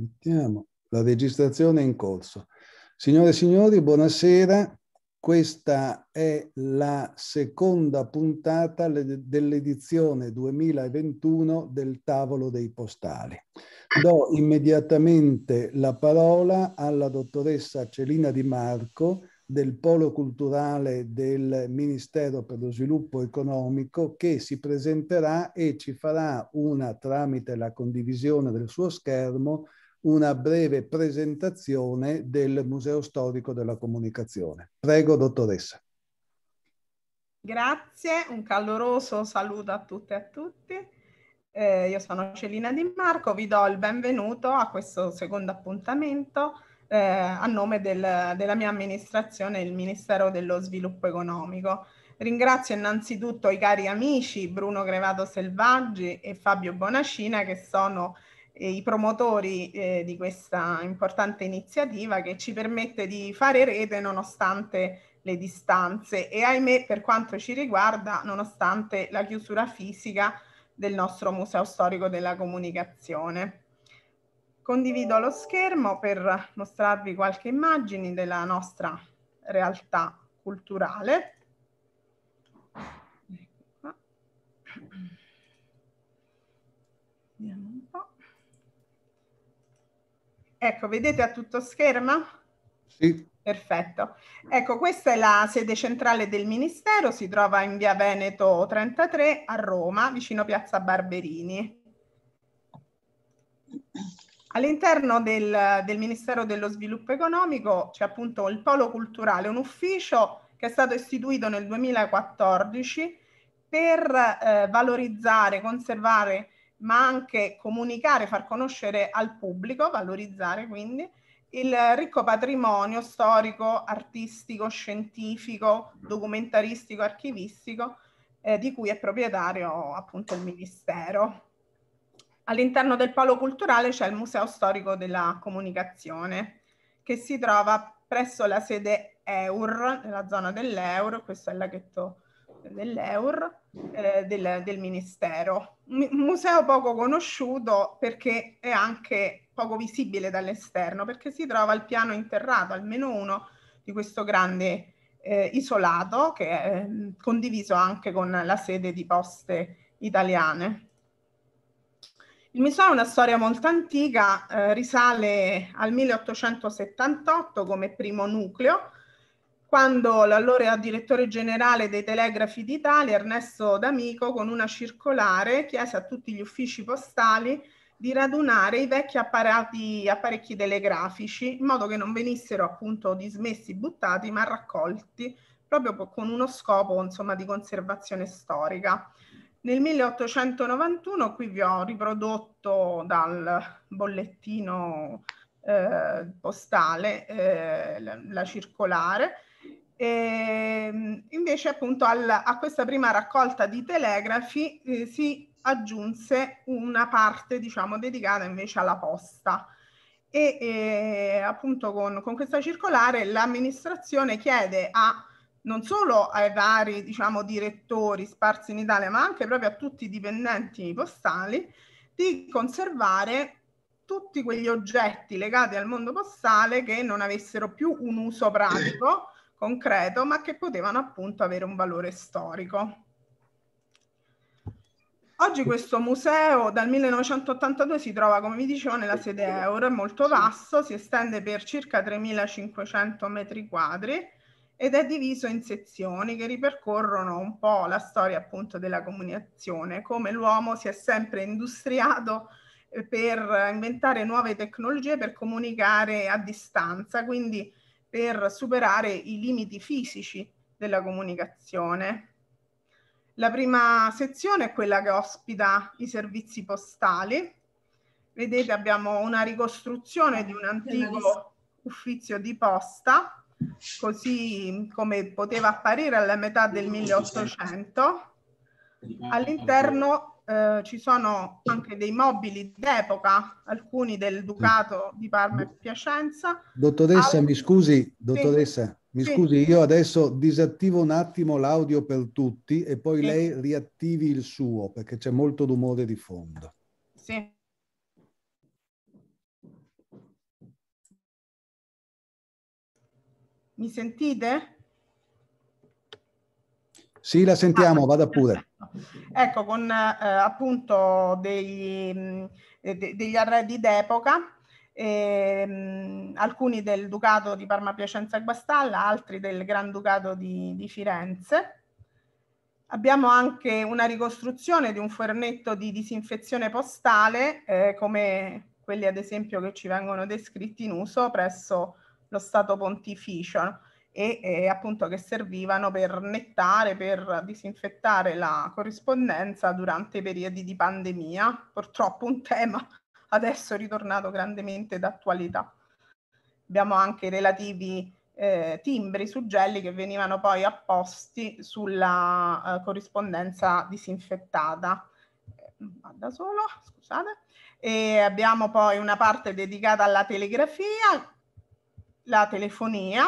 Mettiamo la registrazione in corso. Signore e signori, buonasera. Questa è la seconda puntata dell'edizione 2021 del Tavolo dei Postali. Do immediatamente la parola alla dottoressa Celina Di Marco del Polo Culturale del Ministero per lo Sviluppo Economico che si presenterà e ci farà una, tramite la condivisione del suo schermo, una breve presentazione del Museo Storico della Comunicazione. Prego, dottoressa. Grazie, un caloroso saluto a tutte e a tutti. Eh, io sono Celina Di Marco, vi do il benvenuto a questo secondo appuntamento eh, a nome del, della mia amministrazione, il Ministero dello Sviluppo Economico. Ringrazio innanzitutto i cari amici Bruno Grevato Selvaggi e Fabio Bonacina che sono i promotori eh, di questa importante iniziativa che ci permette di fare rete nonostante le distanze e ahimè per quanto ci riguarda nonostante la chiusura fisica del nostro Museo Storico della Comunicazione. Condivido lo schermo per mostrarvi qualche immagine della nostra realtà culturale. Vediamo un po'. Ecco, vedete a tutto schermo? Sì. Perfetto. Ecco, questa è la sede centrale del Ministero, si trova in via Veneto 33 a Roma, vicino Piazza Barberini. All'interno del, del, Ministero dello Sviluppo Economico c'è appunto il Polo Culturale, un ufficio che è stato istituito nel 2014 per eh, valorizzare, conservare, ma anche comunicare, far conoscere al pubblico, valorizzare quindi, il ricco patrimonio storico, artistico, scientifico, documentaristico, archivistico eh, di cui è proprietario appunto il Ministero. All'interno del polo culturale c'è il Museo Storico della Comunicazione che si trova presso la sede EUR, nella zona dell'EUR, questo è il laghetto dell'EUR, eh, del, del, Ministero. Un museo poco conosciuto perché è anche poco visibile dall'esterno, perché si trova al piano interrato, almeno uno, di questo grande eh, isolato che è eh, condiviso anche con la sede di Poste Italiane. Il museo ha una storia molto antica, eh, risale al 1878 come primo nucleo, quando l'allora direttore generale dei telegrafi d'Italia, Ernesto D'Amico, con una circolare chiese a tutti gli uffici postali di radunare i vecchi apparati, apparecchi telegrafici in modo che non venissero appunto dismessi, buttati, ma raccolti proprio con uno scopo insomma di conservazione storica. Nel 1891, qui vi ho riprodotto dal bollettino eh, postale eh, la, la, circolare, e, ehm, invece appunto al, a questa prima raccolta di telegrafi eh, si aggiunse una parte diciamo dedicata invece alla posta. E eh, appunto con, con questa circolare l'amministrazione chiede a non solo ai vari diciamo direttori sparsi in Italia ma anche proprio a tutti i dipendenti postali di conservare tutti quegli oggetti legati al mondo postale che non avessero più un uso pratico concreto, ma che potevano appunto avere un valore storico. Oggi questo museo dal 1982 si trova, come vi dicevo, nella sede Euro, è molto vasto, si estende per circa 3.500 metri quadri ed è diviso in sezioni che ripercorrono un po' la storia appunto della comunicazione, come l'uomo si è sempre industriato eh, per inventare nuove tecnologie per comunicare a distanza, quindi per superare i limiti fisici della comunicazione. La prima sezione è quella che ospita i servizi postali. Vedete abbiamo una ricostruzione di un antico ufficio di posta, così come poteva apparire alla metà del 1800. All'interno eh, ci sono anche dei mobili d'epoca, alcuni del Ducato di Parma e Piacenza. Dottoressa, Audio... mi scusi, dottoressa, sì. mi sì. io adesso disattivo un attimo l'audio per tutti e poi sì. lei riattivi il suo perché c'è molto rumore di fondo. Sì. Mi sentite? Sì, la sentiamo, ah, vada pure. Ecco, con eh, appunto degli, de, degli arredi d'epoca, ehm, alcuni del Ducato di Parma Piacenza e Guastalla, altri del Granducato di, di Firenze. Abbiamo anche una ricostruzione di un fornetto di disinfezione postale, eh, come quelli ad esempio che ci vengono descritti in uso presso lo Stato Pontificio e eh, appunto che servivano per nettare, per disinfettare la corrispondenza durante i periodi di pandemia, purtroppo un tema adesso ritornato grandemente d'attualità. Abbiamo anche relativi eh, timbri, suggelli che venivano poi apposti sulla eh, corrispondenza disinfettata. Da eh, solo, scusate. E abbiamo poi una parte dedicata alla telegrafia, la telefonia,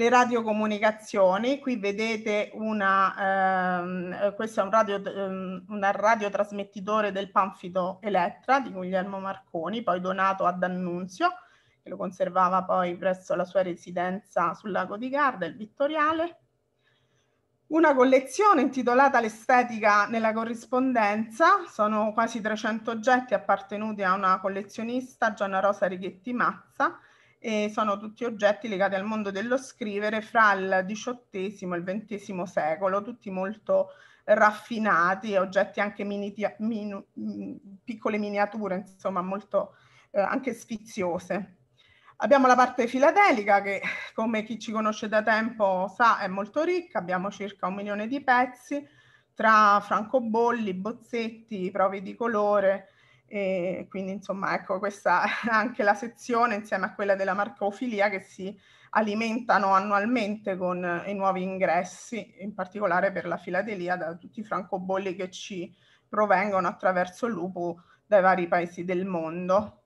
le radiocomunicazioni, qui vedete una, ehm, questo è un, radio, um, un radiotrasmettitore del Panfito Elettra di Guglielmo Marconi, poi donato ad Annunzio, che lo conservava poi presso la sua residenza sul lago di Garda, il Vittoriale. Una collezione intitolata L'estetica nella corrispondenza, sono quasi 300 oggetti appartenuti a una collezionista, Gianna Rosa Righetti Mazza, e sono tutti oggetti legati al mondo dello scrivere fra il XVIII e il XX secolo, tutti molto raffinati, oggetti anche mini, minu, piccole miniature, insomma molto eh, anche sfiziose. Abbiamo la parte filatelica che, come chi ci conosce da tempo sa, è molto ricca, abbiamo circa un milione di pezzi tra francobolli, bozzetti, prove di colore, e quindi insomma ecco questa è anche la sezione insieme a quella della marcofilia che si alimentano annualmente con i nuovi ingressi, in particolare per la filatelia da tutti i francobolli che ci provengono attraverso l'UPU dai vari paesi del mondo.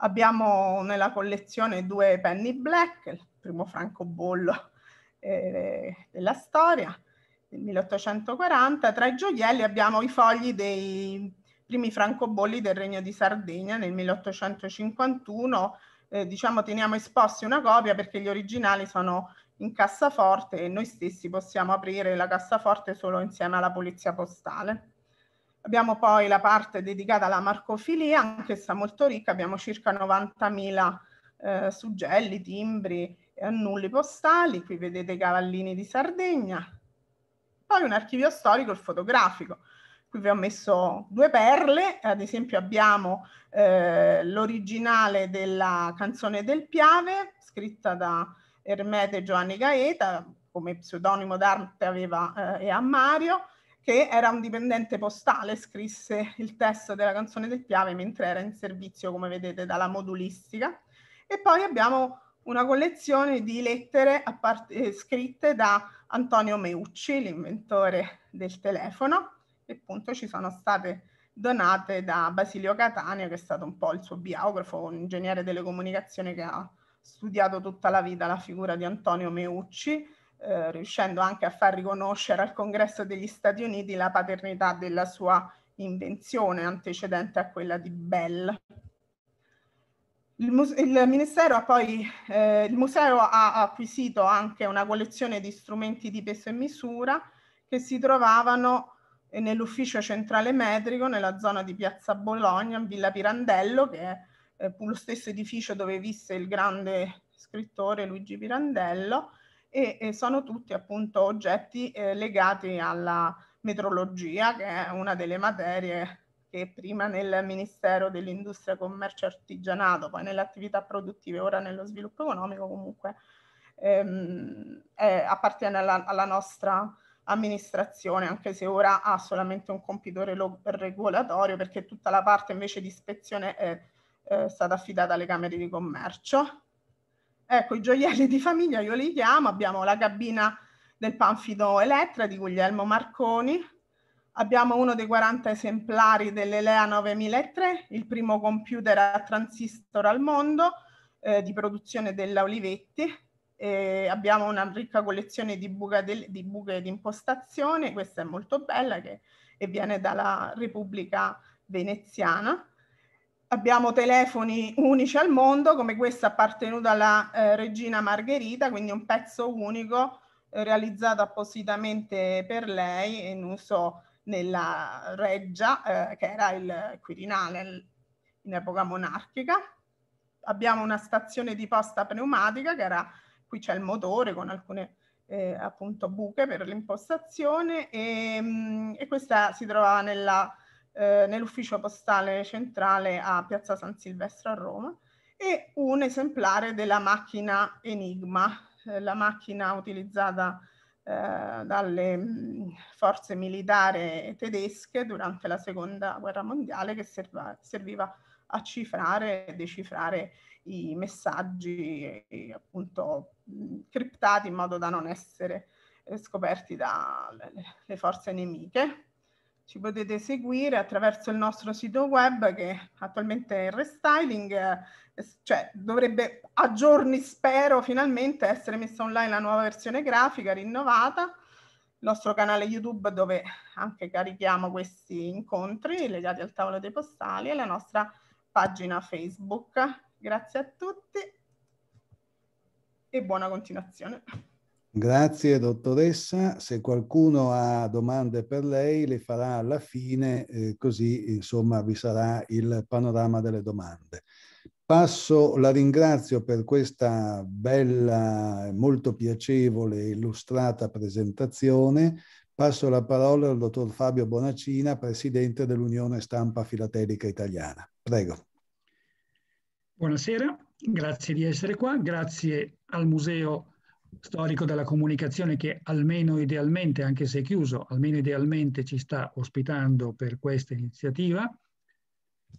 Abbiamo nella collezione due penny black, il primo francobollo eh, della storia, del 1840. Tra i gioielli abbiamo i fogli dei primi francobolli del Regno di Sardegna nel 1851. Eh, diciamo teniamo esposti una copia perché gli originali sono in cassaforte e noi stessi possiamo aprire la cassaforte solo insieme alla polizia postale. Abbiamo poi la parte dedicata alla marcofilia, anch'essa molto ricca, abbiamo circa 90.000 eh, suggelli, timbri e annulli postali, qui vedete i cavallini di Sardegna. Poi un archivio storico e fotografico. Qui vi ho messo due perle, ad esempio abbiamo eh, l'originale della canzone del Piave, scritta da Ermete Giovanni Gaeta, come pseudonimo d'arte aveva eh, Mario, che era un dipendente postale, scrisse il testo della canzone del Piave mentre era in servizio, come vedete, dalla modulistica. E poi abbiamo una collezione di lettere eh, scritte da Antonio Meucci, l'inventore del telefono, e appunto ci sono state donate da Basilio Catania, che è stato un po' il suo biografo, un ingegnere delle comunicazioni che ha studiato tutta la vita la figura di Antonio Meucci, eh, riuscendo anche a far riconoscere al Congresso degli Stati Uniti la paternità della sua invenzione antecedente a quella di Bell. Il, il ha poi, eh, il Museo ha acquisito anche una collezione di strumenti di peso e misura che si trovavano nell'ufficio centrale metrico nella zona di Piazza Bologna, Villa Pirandello, che è eh, lo stesso edificio dove visse il grande scrittore Luigi Pirandello, e, e sono tutti appunto oggetti eh, legati alla metrologia, che è una delle materie che prima nel Ministero dell'Industria, Commercio e Artigianato, poi nelle attività produttive, ora nello sviluppo economico, comunque ehm, è, appartiene alla, alla, nostra amministrazione, anche se ora ha solamente un compitore regolatorio, perché tutta la parte invece di ispezione è, è stata affidata alle Camere di Commercio. Ecco, i gioielli di famiglia io li chiamo, abbiamo la cabina del Panfido Elettra di Guglielmo Marconi, abbiamo uno dei 40 esemplari dell'Elea 9003, il primo computer a transistor al mondo eh, di produzione della Olivetti, e abbiamo una ricca collezione di del, di buche di impostazione, questa è molto bella che, e viene dalla Repubblica Veneziana. abbiamo telefoni unici al mondo, come questo appartenuto alla eh, regina Margherita, quindi un pezzo unico eh, realizzato appositamente per lei in uso nella reggia, eh, che era il Quirinale in epoca monarchica. Abbiamo una stazione di posta pneumatica, che era, qui c'è il motore con alcune eh, appunto buche per l'impostazione e, mm, e, questa si nella, eh, nell'ufficio postale centrale a Piazza San Silvestro a Roma e un esemplare della macchina Enigma, eh, la macchina utilizzata eh, dalle mh, forze militari tedesche durante la seconda guerra mondiale che serva, serviva a cifrare e decifrare i messaggi eh, appunto criptati in modo da non essere eh, scoperti dalle forze nemiche. Ci potete seguire attraverso il nostro sito web che attualmente è in restyling, eh, cioè dovrebbe a giorni, spero, finalmente essere messa online la nuova versione grafica rinnovata, il nostro canale YouTube dove anche carichiamo questi incontri legati al tavolo dei postali e la nostra pagina Facebook. Grazie a tutti e buona continuazione. Grazie dottoressa, se qualcuno ha domande per lei le farà alla fine, eh, così insomma vi sarà il panorama delle domande. Passo, la ringrazio per questa bella, molto piacevole e illustrata presentazione. Passo la parola al dottor Fabio Bonacina, presidente dell'Unione Stampa Filatelica Italiana. Prego. Buonasera, grazie di essere qua, grazie al Museo storico della comunicazione che almeno idealmente, anche se chiuso, almeno idealmente ci sta ospitando per questa iniziativa.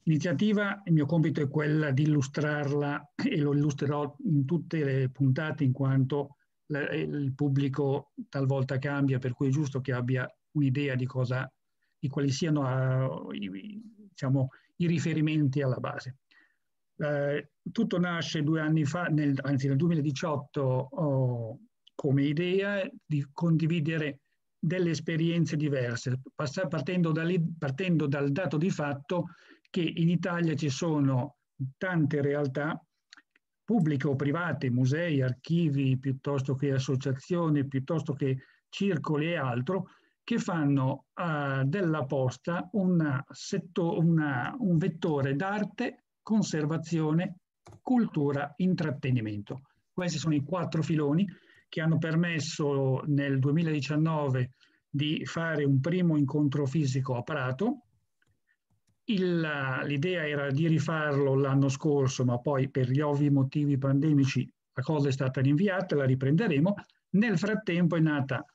Iniziativa, il mio compito è quella di illustrarla e lo illustrerò in tutte le puntate in quanto il pubblico talvolta cambia, per cui è giusto che abbia un'idea di cosa, di quali siano diciamo, i riferimenti alla base. Eh, tutto nasce due anni fa, nel, anzi nel 2018, oh, come idea di condividere delle esperienze diverse, partendo, da partendo dal dato di fatto che in Italia ci sono tante realtà pubbliche o private, musei, archivi, piuttosto che associazioni, piuttosto che circoli e altro, che fanno uh, della posta una setto, una, un vettore d'arte conservazione, cultura, intrattenimento. Questi sono i quattro filoni che hanno permesso nel 2019 di fare un primo incontro fisico a Prato. l'idea era di rifarlo l'anno scorso, ma poi per gli ovvi motivi pandemici la cosa è stata rinviata, la riprenderemo. Nel frattempo è nata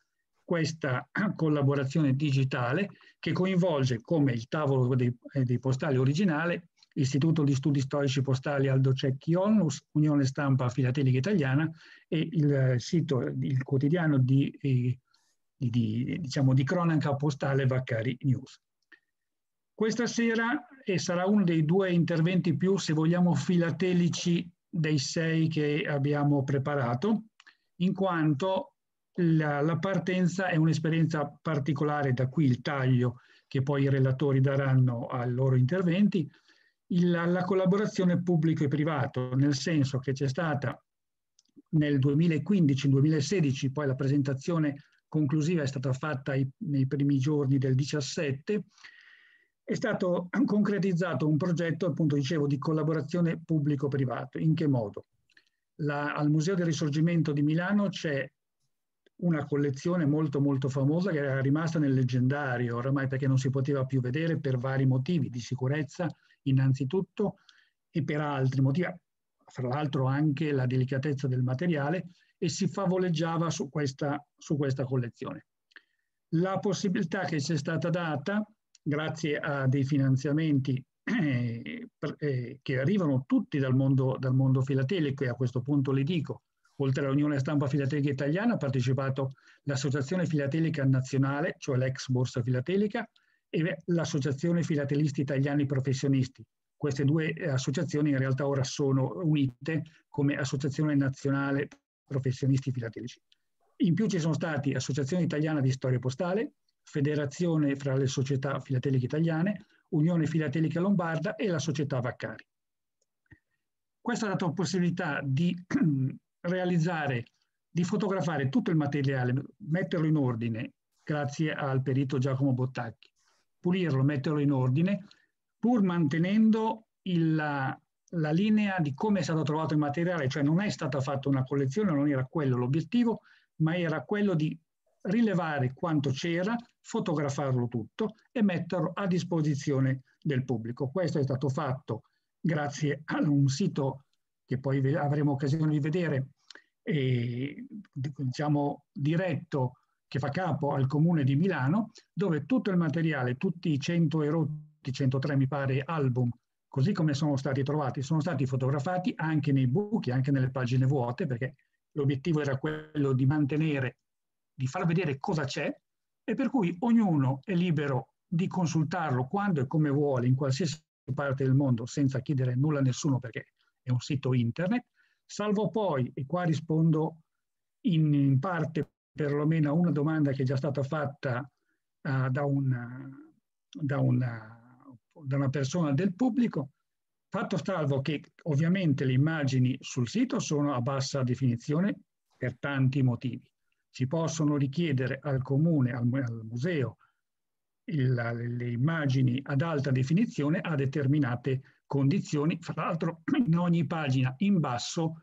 questa collaborazione digitale che coinvolge come il tavolo dei, dei postali originale Istituto di Studi Storici Postali Aldo Cecchi Onlus, Unione Stampa Filatelica Italiana e il sito, il quotidiano di, di, di, diciamo, di cronaca postale Vaccari News. Questa sera e sarà uno dei due interventi più, se vogliamo, filatelici dei sei che abbiamo preparato, in quanto la, la partenza è un'esperienza particolare, da qui il taglio che poi i relatori daranno ai loro interventi, il, la collaborazione pubblico e privato, nel senso che c'è stata nel 2015-2016, poi la presentazione conclusiva è stata fatta ai, nei primi giorni del 17, è stato concretizzato un progetto, appunto dicevo, di collaborazione pubblico-privato. In che modo? La, al Museo del Risorgimento di Milano c'è una collezione molto molto famosa che era rimasta nel leggendario, oramai perché non si poteva più vedere per vari motivi di sicurezza innanzitutto e per altri motivi, fra l'altro anche la delicatezza del materiale, e si favoleggiava su questa, su questa collezione. La possibilità che ci è stata data, grazie a dei finanziamenti eh, eh, che arrivano tutti dal mondo, dal mondo filatelico, e a questo punto le dico, oltre all'Unione Stampa Filatelica Italiana ha partecipato l'Associazione Filatelica Nazionale, cioè l'ex Borsa Filatelica, e l'Associazione Filatelisti Italiani Professionisti. Queste due eh, associazioni in realtà ora sono unite come Associazione Nazionale Professionisti Filatelici. In più ci sono stati Associazione Italiana di Storia Postale, Federazione fra le società filateliche italiane, Unione Filatelica Lombarda e la società Vaccari. Questo ha dato la possibilità di realizzare, di fotografare tutto il materiale, metterlo in ordine, grazie al perito Giacomo Bottacchi, pulirlo, metterlo in ordine, pur mantenendo il, la, linea di come è stato trovato il materiale, cioè non è stata fatta una collezione, non era quello l'obiettivo, ma era quello di rilevare quanto c'era, fotografarlo tutto e metterlo a disposizione del pubblico. Questo è stato fatto grazie a un sito che poi avremo occasione di vedere, eh, diciamo diretto, che fa capo al comune di Milano, dove tutto il materiale, tutti i 100 erotti, 103 mi pare, album, così come sono stati trovati, sono stati fotografati anche nei buchi, anche nelle pagine vuote, perché l'obiettivo era quello di mantenere di far vedere cosa c'è e per cui ognuno è libero di consultarlo quando e come vuole in qualsiasi parte del mondo senza chiedere nulla a nessuno perché è un sito internet, salvo poi, e qua rispondo in, in parte perlomeno a una domanda che è già stata fatta uh, da, una, da, una, da una persona del pubblico, fatto salvo che ovviamente le immagini sul sito sono a bassa definizione per tanti motivi si possono richiedere al comune, al, al museo, il, le immagini ad alta definizione a determinate condizioni. Fra l'altro in ogni pagina in basso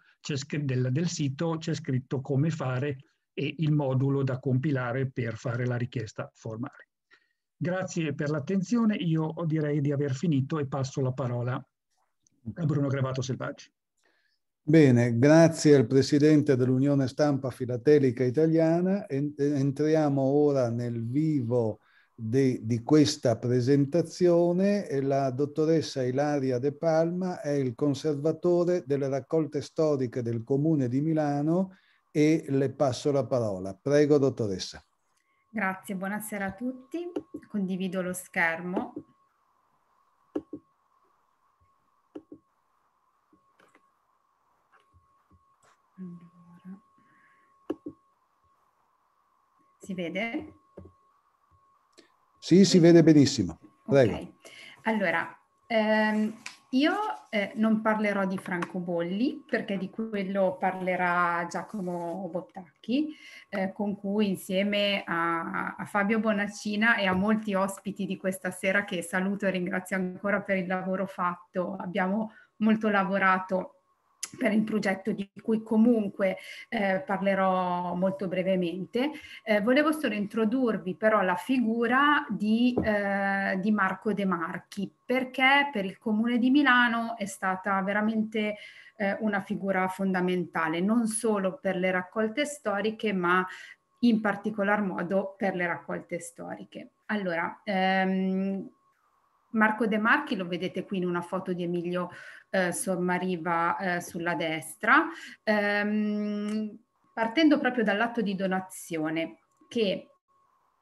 del, del sito c'è scritto come fare e il modulo da compilare per fare la richiesta formale. Grazie per l'attenzione, io direi di aver finito e passo la parola a Bruno Gravato Selvaggi. Bene, grazie al Presidente dell'Unione Stampa Filatelica Italiana. Entriamo ora nel vivo di, di questa presentazione. La dottoressa Ilaria De Palma è il conservatore delle raccolte storiche del Comune di Milano e le passo la parola. Prego, dottoressa. Grazie, buonasera a tutti. Condivido lo schermo. Allora. Si vede? Sì, si vede benissimo. Prego. Okay. Allora, ehm, io eh, non parlerò di francobolli perché di quello parlerà Giacomo Bottacchi, eh, con cui insieme a, a, Fabio Bonaccina e a molti ospiti di questa sera che saluto e ringrazio ancora per il lavoro fatto, abbiamo molto lavorato per il progetto di cui comunque eh, parlerò molto brevemente. Eh, volevo solo introdurvi però la figura di, eh, di, Marco De Marchi, perché per il Comune di Milano è stata veramente eh, una figura fondamentale, non solo per le raccolte storiche, ma in particolar modo per le raccolte storiche. Allora, ehm, Marco De Marchi lo vedete qui in una foto di Emilio eh, Sommariva eh, sulla destra, ehm, partendo proprio dall'atto di donazione che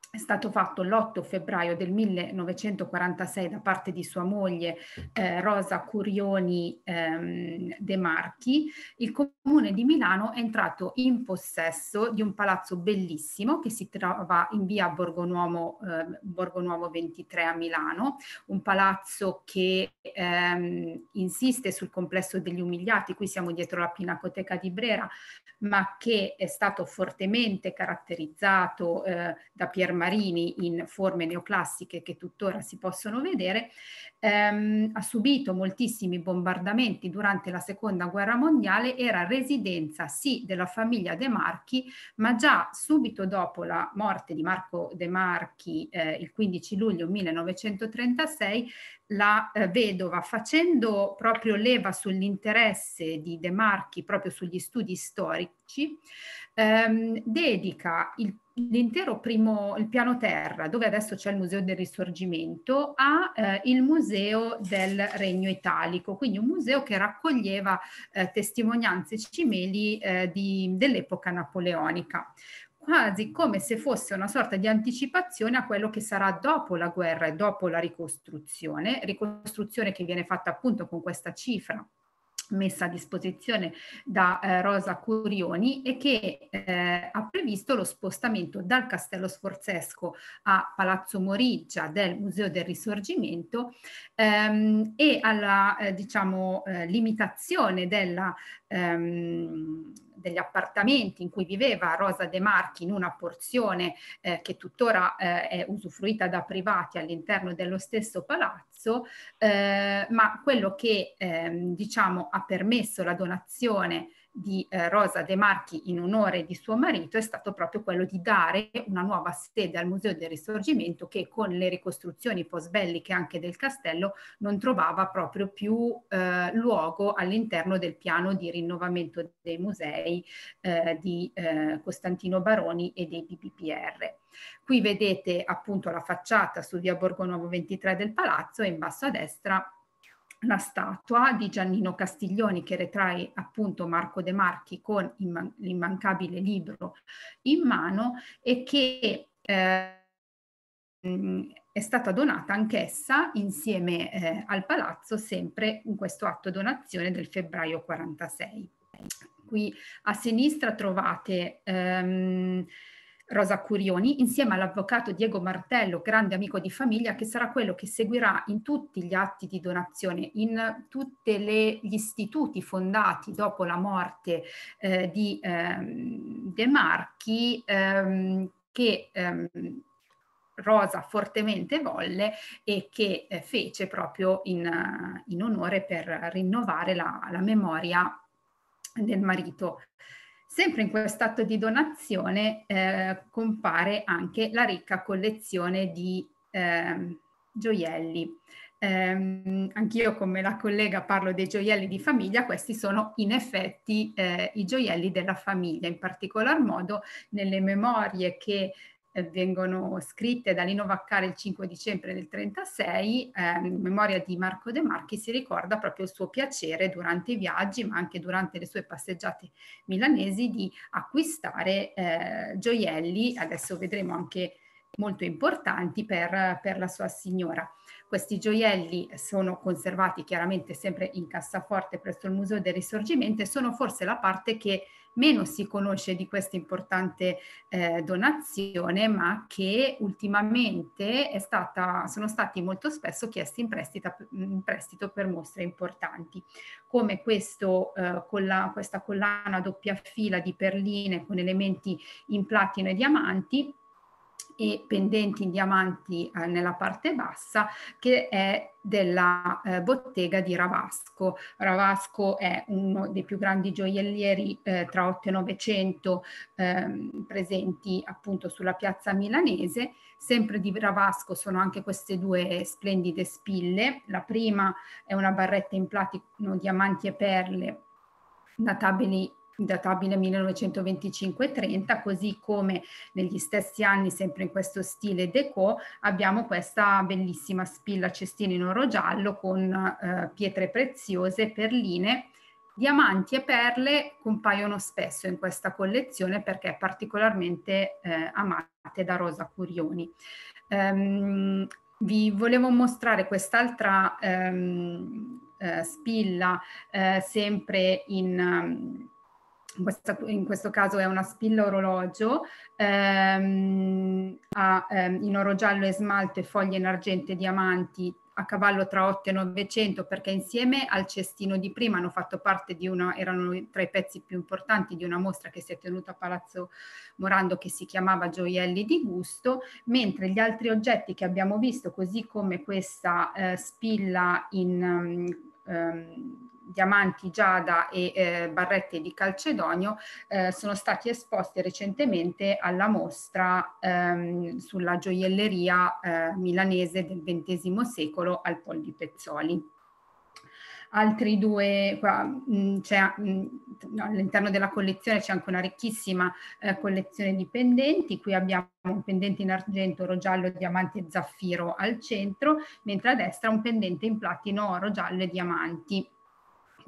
è stato fatto l'8 febbraio del 1946 da parte di sua moglie eh, Rosa Curioni ehm, De Marchi, il comune di Milano è entrato in possesso di un palazzo bellissimo che si trova in via Borgonuovo, eh, Borgonuovo 23 a Milano, un palazzo che ehm, insiste sul complesso degli umiliati, qui siamo dietro la Pinacoteca di Brera, ma che è stato fortemente caratterizzato eh, da Pier Marini in forme neoclassiche che tuttora si possono vedere, ehm, ha subito moltissimi bombardamenti durante la seconda guerra mondiale, era residenza sì della famiglia De Marchi, ma già subito dopo la morte di Marco De Marchi eh, il 15 luglio 1936 la eh, vedova facendo proprio leva sull'interesse di De Marchi proprio sugli studi storici ehm, dedica il l'intero primo, il piano terra, dove adesso c'è il Museo del Risorgimento, a eh, il Museo del Regno Italico, quindi un museo che raccoglieva eh, testimonianze cimeli eh, dell'epoca napoleonica quasi come se fosse una sorta di anticipazione a quello che sarà dopo la guerra e dopo la ricostruzione, ricostruzione che viene fatta appunto con questa cifra messa a disposizione da eh, Rosa Curioni e che eh, ha previsto lo spostamento dal Castello Sforzesco a Palazzo Moriggia del Museo del Risorgimento ehm, e alla eh, diciamo, eh, limitazione della ehm, degli appartamenti in cui viveva Rosa De Marchi in una porzione eh, che tuttora eh, è usufruita da privati all'interno dello stesso palazzo, eh, ma quello che ehm, diciamo ha permesso la donazione di eh, Rosa De Marchi in onore di suo marito è stato proprio quello di dare una nuova sede al Museo del Risorgimento che con le ricostruzioni post-belliche anche del castello non trovava proprio più eh, luogo all'interno del piano di rinnovamento dei musei eh, di eh, Costantino Baroni e dei BPPR. Qui vedete appunto la facciata su via Borgonovo 23 del palazzo e in basso a destra la statua di Giannino Castiglioni che ritrae appunto Marco De Marchi con l'immancabile libro in mano e che eh, è stata donata anch'essa insieme eh, al palazzo sempre in questo atto donazione del febbraio 46. Qui a sinistra trovate ehm, Rosa Curioni, insieme all'avvocato Diego Martello, grande amico di famiglia, che sarà quello che seguirà in tutti gli atti di donazione, in tutti gli istituti fondati dopo la morte eh, di ehm, De Marchi, ehm, che ehm, Rosa fortemente volle e che eh, fece proprio in, in, onore per rinnovare la, la memoria del marito Sempre in quest'atto di donazione eh, compare anche la ricca collezione di eh, gioielli. Eh, anch'io come la collega parlo dei gioielli di famiglia, questi sono in effetti eh, i gioielli della famiglia, in particolar modo nelle memorie che vengono scritte da Lino Vaccari il 5 dicembre del 36, eh, in memoria di Marco De Marchi si ricorda proprio il suo piacere durante i viaggi, ma anche durante le sue passeggiate milanesi di acquistare eh, gioielli, adesso vedremo anche molto importanti per, per la sua signora. Questi gioielli sono conservati chiaramente sempre in cassaforte presso il Museo del Risorgimento e sono forse la parte che meno si conosce di questa importante eh, donazione, ma che ultimamente stata, sono stati molto spesso chiesti in, prestita, in prestito per mostre importanti, come questo, eh, colla, questa collana a doppia fila di perline con elementi in platino e diamanti, e pendenti in diamanti eh, nella parte bassa che è della eh, bottega di Ravasco. Ravasco è uno dei più grandi gioiellieri eh, tra 8 e 900 ehm, presenti appunto sulla piazza milanese. Sempre di Ravasco sono anche queste due splendide spille. La prima è una barretta in platino, diamanti e perle databili databile 1925-30, così come negli stessi anni, sempre in questo stile deco, abbiamo questa bellissima spilla cestina in oro giallo con eh, pietre preziose, perline, diamanti e perle compaiono spesso in questa collezione perché particolarmente eh, amate da Rosa Curioni. Um, vi volevo mostrare quest'altra um, uh, spilla uh, sempre in... Um, in, questa, in, questo caso è una spilla orologio ehm, a, ehm, in oro giallo e smalto e foglie in argento e diamanti a cavallo tra 8 e 900 perché insieme al cestino di prima hanno fatto parte di una, erano tra i pezzi più importanti di una mostra che si è tenuta a Palazzo Morando che si chiamava Gioielli di Gusto, mentre gli altri oggetti che abbiamo visto, così come questa eh, spilla in um, diamanti giada e eh, barrette di calcedonio eh, sono stati esposti recentemente alla mostra ehm, sulla gioielleria eh, milanese del XX secolo al Pol di Pezzoli. Altri due, mm, mm, all'interno della collezione c'è anche una ricchissima eh, collezione di pendenti, qui abbiamo un pendente in argento, oro giallo, diamanti e zaffiro al centro, mentre a destra un pendente in platino, oro giallo e diamanti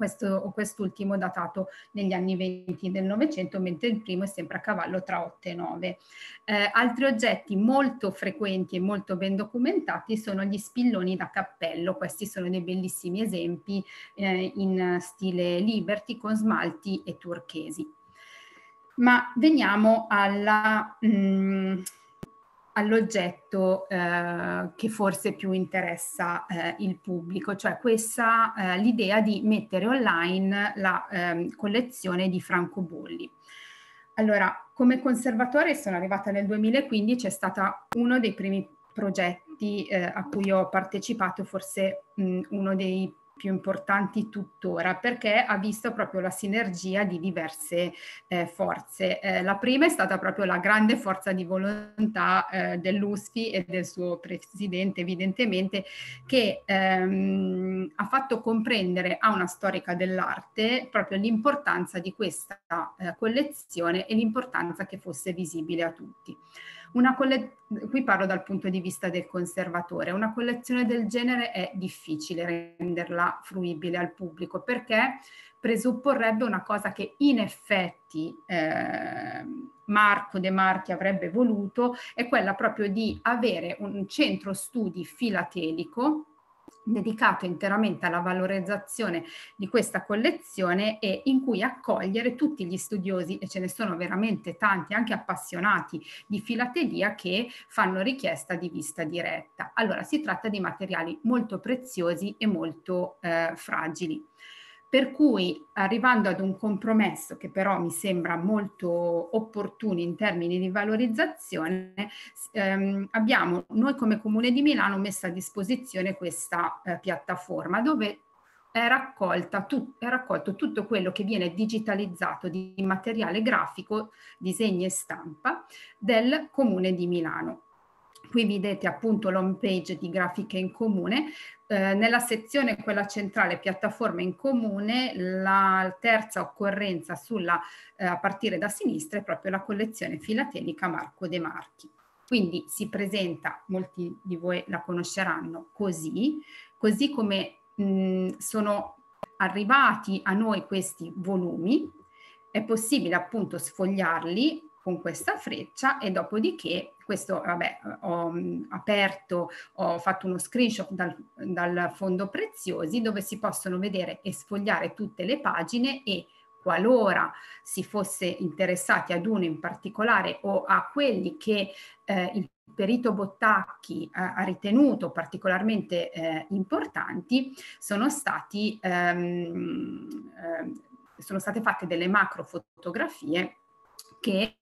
questo, quest'ultimo datato negli anni 20 del Novecento, mentre il primo è sempre a cavallo tra 8 e 9. Eh, altri oggetti molto frequenti e molto ben documentati sono gli spilloni da cappello, questi sono dei bellissimi esempi eh, in stile Liberty con smalti e turchesi. Ma veniamo alla... Mh, mm, all'oggetto eh, che forse più interessa eh, il pubblico, cioè questa eh, l'idea di mettere online la ehm, collezione di francobolli. Allora, come conservatore sono arrivata nel 2015, è stata uno dei primi progetti eh, a cui ho partecipato, forse mh, uno dei più importanti tuttora perché ha visto proprio la sinergia di diverse eh, forze. Eh, la prima è stata proprio la grande forza di volontà eh, dell'USFI e del suo presidente evidentemente che ehm, ha fatto comprendere a una storica dell'arte proprio l'importanza di questa eh, collezione e l'importanza che fosse visibile a tutti. Una qui parlo dal punto di vista del conservatore, una collezione del genere è difficile renderla fruibile al pubblico perché presupporrebbe una cosa che in effetti eh, Marco De Marchi avrebbe voluto, è quella proprio di avere un centro studi filatelico dedicato interamente alla valorizzazione di questa collezione e in cui accogliere tutti gli studiosi, e ce ne sono veramente tanti, anche appassionati di filatelia, che fanno richiesta di vista diretta. Allora si tratta di materiali molto preziosi e molto eh, fragili. Per cui arrivando ad un compromesso che però mi sembra molto opportuno in termini di valorizzazione, ehm, abbiamo noi come Comune di Milano messo a disposizione questa eh, piattaforma dove è, tu, è raccolto tutto quello che viene digitalizzato di materiale grafico, disegni e stampa del Comune di Milano. Qui vedete appunto l'home page di Grafiche in Comune. Eh, nella sezione, quella centrale, piattaforma in comune, la terza occorrenza sulla, eh, a partire da sinistra è proprio la collezione filatelica Marco De Marchi. Quindi si presenta, molti di voi la conosceranno così, così come mh, sono arrivati a noi questi volumi, è possibile appunto sfogliarli con questa freccia e dopodiché questo vabbè ho mh, aperto ho fatto uno screenshot dal, dal fondo preziosi dove si possono vedere e sfogliare tutte le pagine e qualora si fosse interessati ad uno in particolare o a quelli che eh, il perito Bottacchi eh, ha ritenuto particolarmente eh, importanti sono stati ehm, ehm, sono state fatte delle macro fotografie che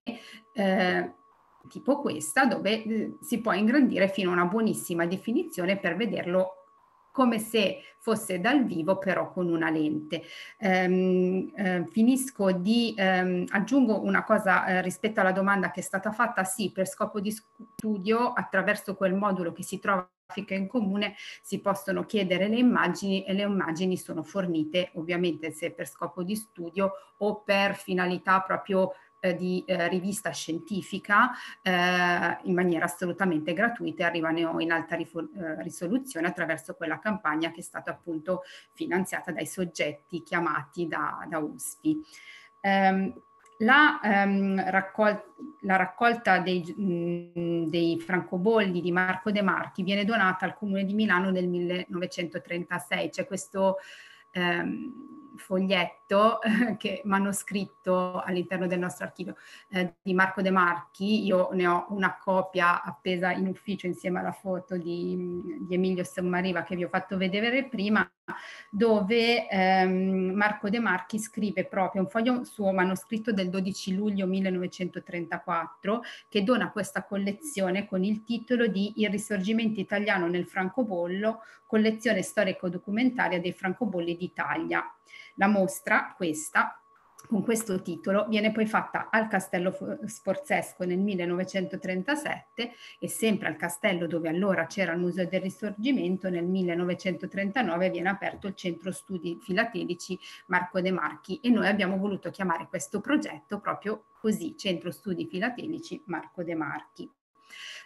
eh, tipo questa, dove eh, si può ingrandire fino a una buonissima definizione per vederlo come se fosse dal vivo però con una lente. Ehm, eh, finisco di, ehm, aggiungo una cosa eh, rispetto alla domanda che è stata fatta, sì, per scopo di studio attraverso quel modulo che si trova in comune si possono chiedere le immagini e le immagini sono fornite ovviamente se per scopo di studio o per finalità proprio eh, di eh, rivista scientifica eh, in maniera assolutamente gratuita e arrivano in alta eh, risoluzione attraverso quella campagna che è stata appunto finanziata dai soggetti chiamati da, da USFI. Um, la, um, raccol la, raccolta dei, mh, dei, francobolli di Marco De Marchi viene donata al Comune di Milano nel 1936. C'è questo um, foglietto eh, che manoscritto all'interno del nostro archivio eh, di Marco De Marchi, io ne ho una copia appesa in ufficio insieme alla foto di, di Emilio Sommariva che vi ho fatto vedere prima, dove ehm, Marco De Marchi scrive proprio un foglio suo manoscritto del 12 luglio 1934 che dona questa collezione con il titolo di Il risorgimento italiano nel francobollo, collezione storico-documentaria dei francobolli d'Italia. La mostra, questa, con questo titolo viene poi fatta al Castello Sforzesco nel 1937 e sempre al castello dove allora c'era il Museo del Risorgimento nel 1939 viene aperto il Centro Studi Filatelici Marco De Marchi e noi abbiamo voluto chiamare questo progetto proprio così, Centro Studi Filatelici Marco De Marchi.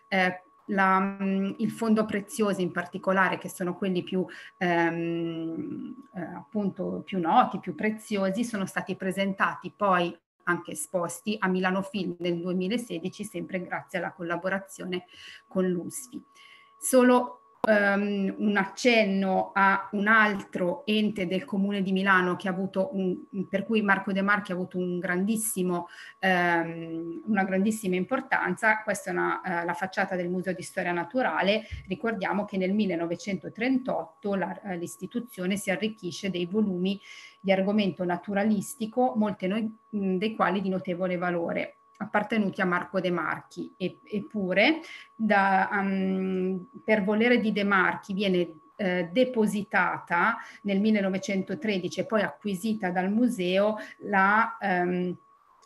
Eh, la, il fondo preziosi in particolare, che sono quelli più, ehm, eh, appunto, più noti, più preziosi, sono stati presentati poi anche esposti a Milano Film nel 2016, sempre grazie alla collaborazione con l'USFI. Solo um, un accenno a un altro ente del Comune di Milano un, per cui Marco De Marchi ha avuto un grandissimo, um, una grandissima importanza. Questa è una, uh, la facciata del Museo di Storia Naturale. Ricordiamo che nel 1938 la, uh, l'istituzione si arricchisce dei volumi di argomento naturalistico, molti dei quali di notevole valore appartenuti a Marco De Marchi, e, eppure da, um, per volere di De Marchi viene eh, depositata nel 1913 e poi acquisita dal museo la um,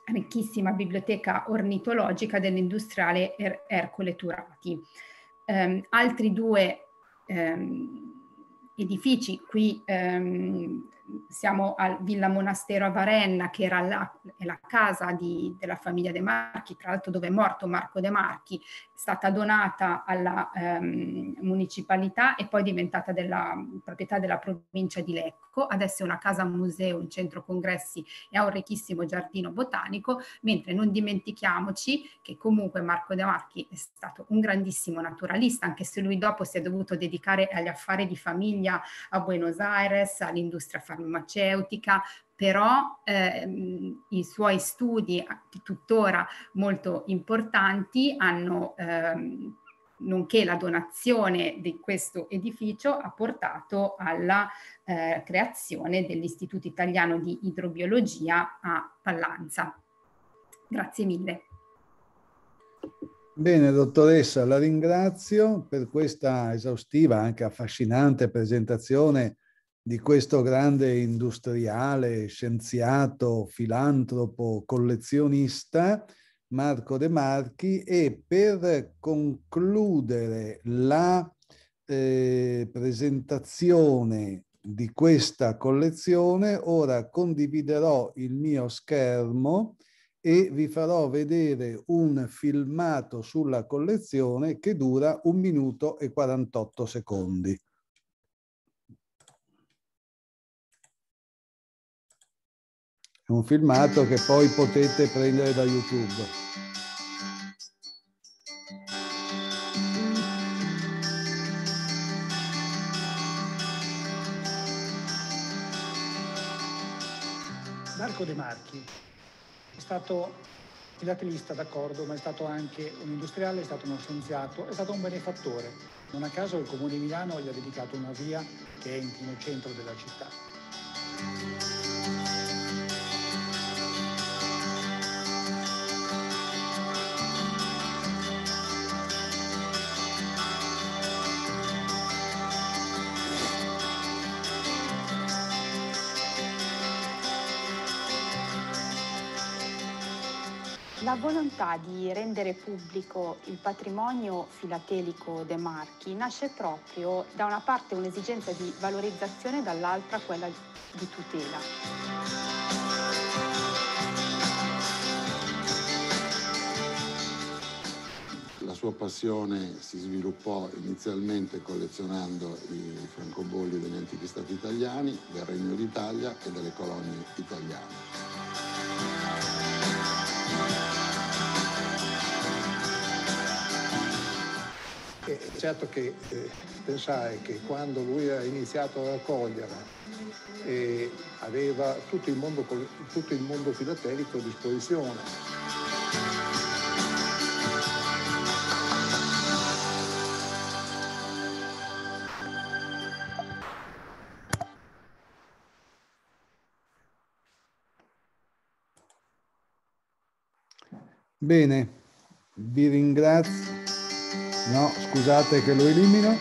ricchissima biblioteca ornitologica dell'industriale er- Ercole Turati. Um, altri due edifici qui siamo al Villa Monastero a Varenna, che era la, la casa di, della famiglia De Marchi, tra l'altro dove è morto Marco De Marchi, è stata donata alla ehm, municipalità e poi diventata della proprietà della provincia di Lecco. Adesso è una casa museo, un centro congressi e ha un ricchissimo giardino botanico, mentre non dimentichiamoci che comunque Marco De Marchi è stato un grandissimo naturalista, anche se lui dopo si è dovuto dedicare agli affari di famiglia a Buenos Aires, all'industria farmaceutica farmaceutica, però ehm, i suoi studi, tuttora molto importanti, hanno, ehm, nonché la donazione di questo edificio, ha portato alla eh, creazione dell'Istituto Italiano di Idrobiologia a Pallanza. Grazie mille. Bene, dottoressa, la ringrazio per questa esaustiva, anche affascinante presentazione di questo grande industriale, scienziato, filantropo, collezionista, Marco De Marchi, e per concludere la eh, presentazione di questa collezione, ora condividerò il mio schermo e vi farò vedere un filmato sulla collezione che dura un minuto e 48 secondi. È un filmato che poi potete prendere da YouTube. Marco De Marchi è stato filatellista, d'accordo, ma è stato anche un industriale, è stato uno scienziato, è stato un benefattore. Non a caso il Comune di Milano gli ha dedicato una via che è in pieno centro della città. La volontà di rendere pubblico il patrimonio filatelico De Marchi nasce proprio da una parte un'esigenza di valorizzazione, dall'altra quella di tutela. La sua passione si sviluppò inizialmente collezionando i francobolli degli antichi stati italiani, del Regno d'Italia e delle colonie italiane. E certo che eh, pensare che quando lui ha iniziato a raccogliere eh, aveva tutto il, mondo, tutto il mondo filatelico a disposizione. Bene, vi ringrazio. No, scusate che lo elimino.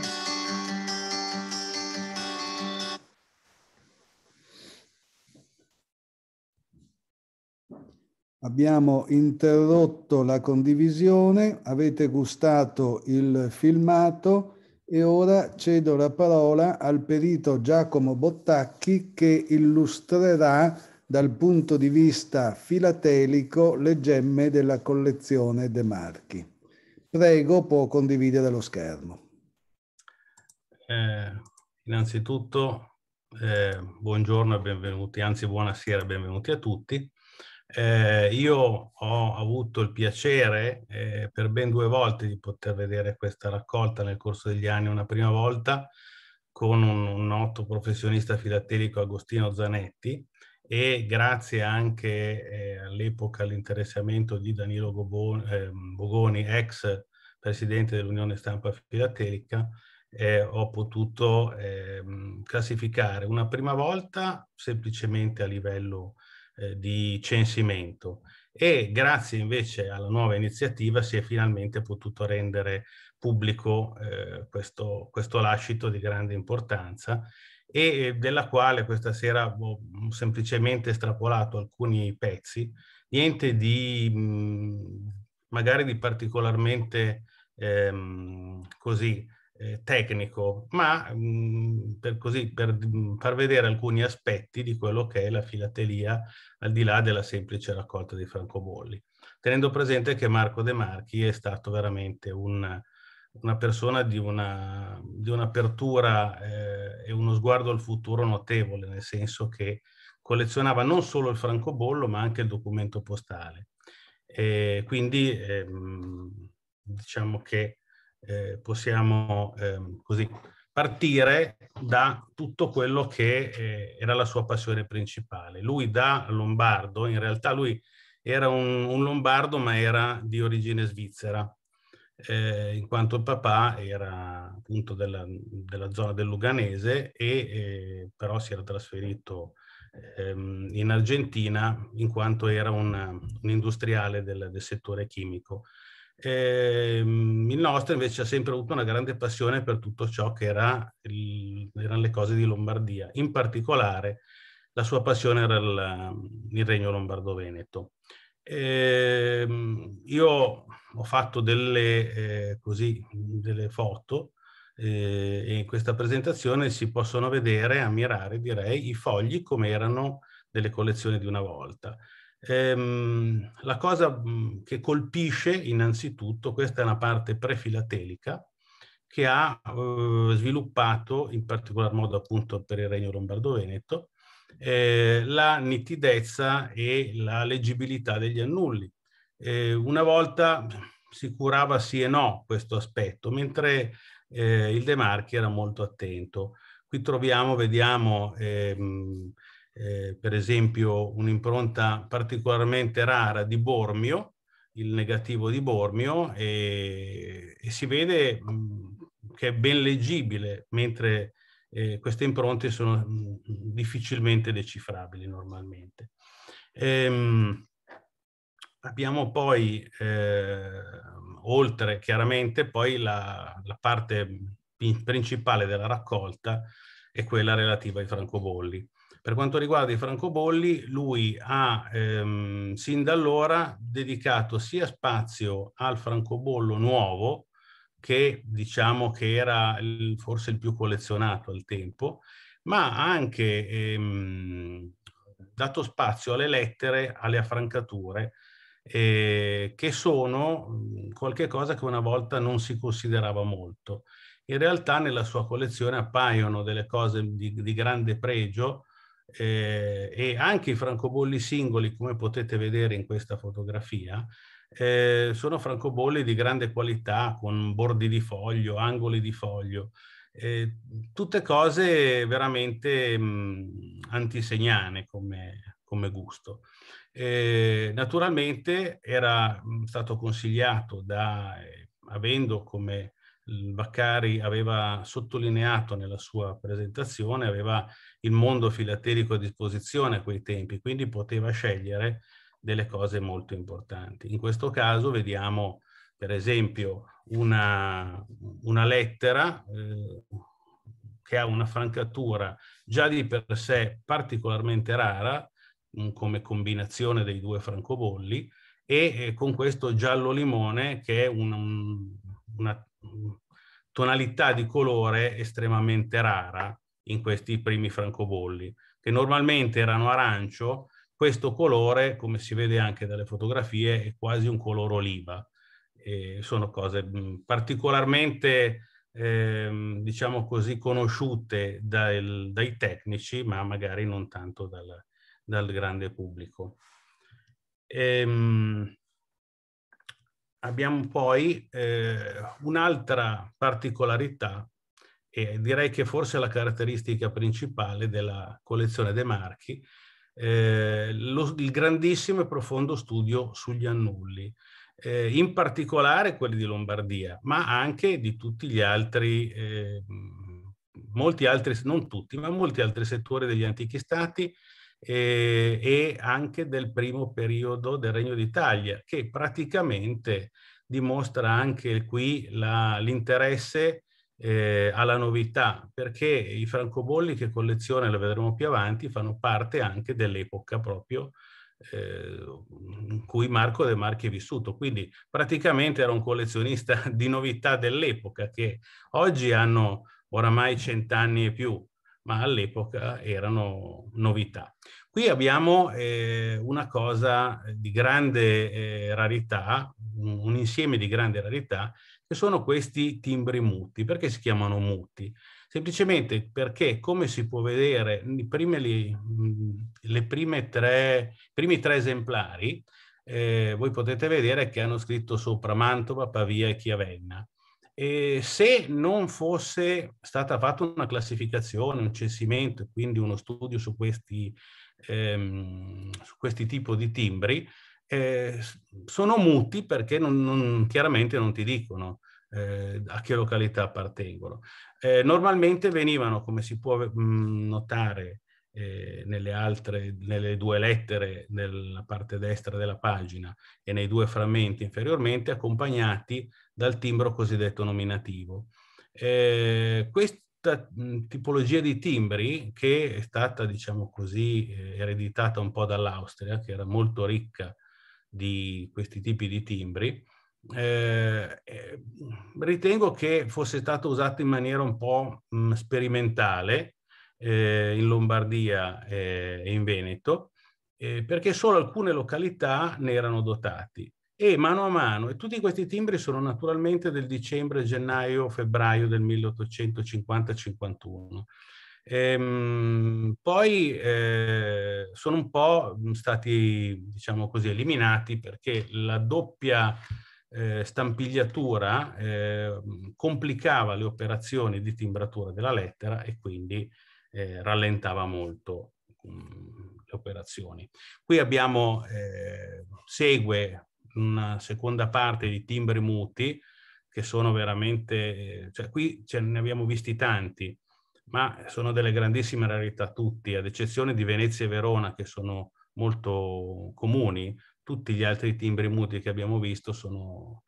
Abbiamo interrotto la condivisione, avete gustato il filmato e ora cedo la parola al perito Giacomo Bottacchi che illustrerà dal punto di vista filatelico le gemme della collezione De Marchi. Prego, può condividere lo schermo. Eh, innanzitutto, eh, buongiorno e benvenuti, anzi buonasera e benvenuti a tutti. Eh, io ho avuto il piacere eh, per ben due volte di poter vedere questa raccolta nel corso degli anni, una prima volta con un, un noto professionista filatelico Agostino Zanetti e grazie anche eh, all'epoca all'interessamento di Danilo Goboni, eh, Bogoni, ex presidente dell'Unione Stampa Filatelica, eh, ho potuto ehm, classificare una prima volta semplicemente a livello eh, di censimento. E grazie invece alla nuova iniziativa si è finalmente potuto rendere pubblico eh, questo, questo lascito di grande importanza e della quale questa sera ho semplicemente estrapolato alcuni pezzi, niente di mh, magari di particolarmente ehm, così eh, tecnico, ma mh, mm, per, così, per mm, far vedere alcuni aspetti di quello che è la filatelia al di là della semplice raccolta di francobolli. Tenendo presente che Marco De Marchi è stato veramente un, una persona di, una, di un'apertura eh, e uno sguardo al futuro notevole, nel senso che collezionava non solo il francobollo ma anche il documento postale. E quindi ehm, diciamo che eh, possiamo eh, così partire da tutto quello che eh, era la sua passione principale. Lui da lombardo, in realtà lui era un, un lombardo ma era di origine svizzera, eh, in quanto il papà era appunto della, della zona del Luganese e eh, però si era trasferito ehm, in Argentina in quanto era un, un industriale del, del settore chimico. Eh, il nostro invece ha sempre avuto una grande passione per tutto ciò che era il, erano le cose di Lombardia. In particolare la sua passione era il, il regno lombardo-veneto. Eh, io ho fatto delle, eh, così, delle foto eh, e in questa presentazione si possono vedere, ammirare direi, i fogli come erano delle collezioni di una volta. Ehm, la cosa che colpisce innanzitutto, questa è una parte prefilatelica, che ha eh, sviluppato in particolar modo appunto per il Regno Lombardo-Veneto eh, la nitidezza e la leggibilità degli annulli. Eh, una volta si curava sì e no questo aspetto, mentre eh, il De Marchi era molto attento. Qui troviamo, vediamo ehm, eh, per esempio un'impronta particolarmente rara di Bormio, il negativo di Bormio, e, e si vede mh, che è ben leggibile, mentre eh, queste impronte sono mh, difficilmente decifrabili normalmente. Ehm, abbiamo poi, eh, oltre chiaramente, poi la, la parte principale della raccolta è quella relativa ai francobolli. Per quanto riguarda i francobolli, lui ha ehm, sin da allora dedicato sia spazio al francobollo nuovo, che diciamo che era il, forse il più collezionato al tempo, ma ha anche ehm, dato spazio alle lettere, alle affrancature, eh, che sono qualche cosa che una volta non si considerava molto. In realtà nella sua collezione appaiono delle cose di, di grande pregio, eh, e anche i francobolli singoli, come potete vedere in questa fotografia, eh, sono francobolli di grande qualità, con bordi di foglio, angoli di foglio, eh, tutte cose veramente mh, antisegnane come, come gusto. Eh, naturalmente era stato consigliato da, eh, avendo come Baccari aveva sottolineato nella sua presentazione, aveva il mondo filaterico a disposizione a quei tempi, quindi poteva scegliere delle cose molto importanti. In questo caso vediamo per esempio una, una lettera eh, che ha una francatura già di per sé particolarmente rara, mh, come combinazione dei due francobolli, e eh, con questo giallo limone che è un, un, una tonalità di colore estremamente rara in questi primi francobolli, che normalmente erano arancio, questo colore, come si vede anche dalle fotografie, è quasi un colore oliva. e sono cose mh, particolarmente, eh, diciamo così, conosciute dal, dai tecnici, ma magari non tanto dal, dal grande pubblico. Ehm, abbiamo poi eh, un'altra particolarità e direi che forse la caratteristica principale della collezione De Marchi, eh, lo, il grandissimo e profondo studio sugli annulli, eh, in particolare quelli di Lombardia, ma anche di tutti gli altri, eh, molti altri, non tutti, ma molti altri settori degli antichi stati eh, e anche del primo periodo del Regno d'Italia, che praticamente dimostra anche qui l'interesse eh, alla novità, perché i francobolli che colleziona, le vedremo più avanti, fanno parte anche dell'epoca proprio eh, in cui Marco De Marchi è vissuto. Quindi praticamente era un collezionista di novità dell'epoca che oggi hanno oramai cent'anni e più, ma all'epoca erano novità. Qui abbiamo eh, una cosa di grande eh, rarità, un, un, insieme di grande rarità, che sono questi timbri muti. Perché si chiamano muti? Semplicemente perché, come si può vedere, i primi, le prime tre, i primi tre esemplari, eh, voi potete vedere che hanno scritto sopra Mantova, Pavia e Chiavenna. E se non fosse stata fatta una classificazione, un censimento, quindi uno studio su questi, ehm, su questi tipi di timbri, eh, sono muti perché non, non, chiaramente non ti dicono eh, a che località appartengono. Eh, normalmente venivano, come si può mh, notare eh, nelle altre, nelle due lettere nella parte destra della pagina e nei due frammenti inferiormente, accompagnati dal timbro cosiddetto nominativo. Eh, questa mh, tipologia di timbri, che è stata, diciamo così, eh, ereditata un po' dall'Austria, che era molto ricca di questi tipi di timbri, eh, eh, ritengo che fosse stato usato in maniera un po' mh, sperimentale eh, in Lombardia e in Veneto, eh, perché solo alcune località ne erano dotati. E mano a mano, e tutti questi timbri sono naturalmente del dicembre, gennaio, febbraio del 1850-51. Ehm, poi eh, sono un po' stati, diciamo così, eliminati perché la doppia eh, stampigliatura eh, complicava le operazioni di timbratura della lettera e quindi eh, rallentava molto um, le operazioni. Qui abbiamo, eh, segue una seconda parte di timbri muti che sono veramente, cioè qui ce ne abbiamo visti tanti, ma sono delle grandissime rarità tutti, ad eccezione di Venezia e Verona che sono molto comuni, tutti gli altri timbri muti che abbiamo visto sono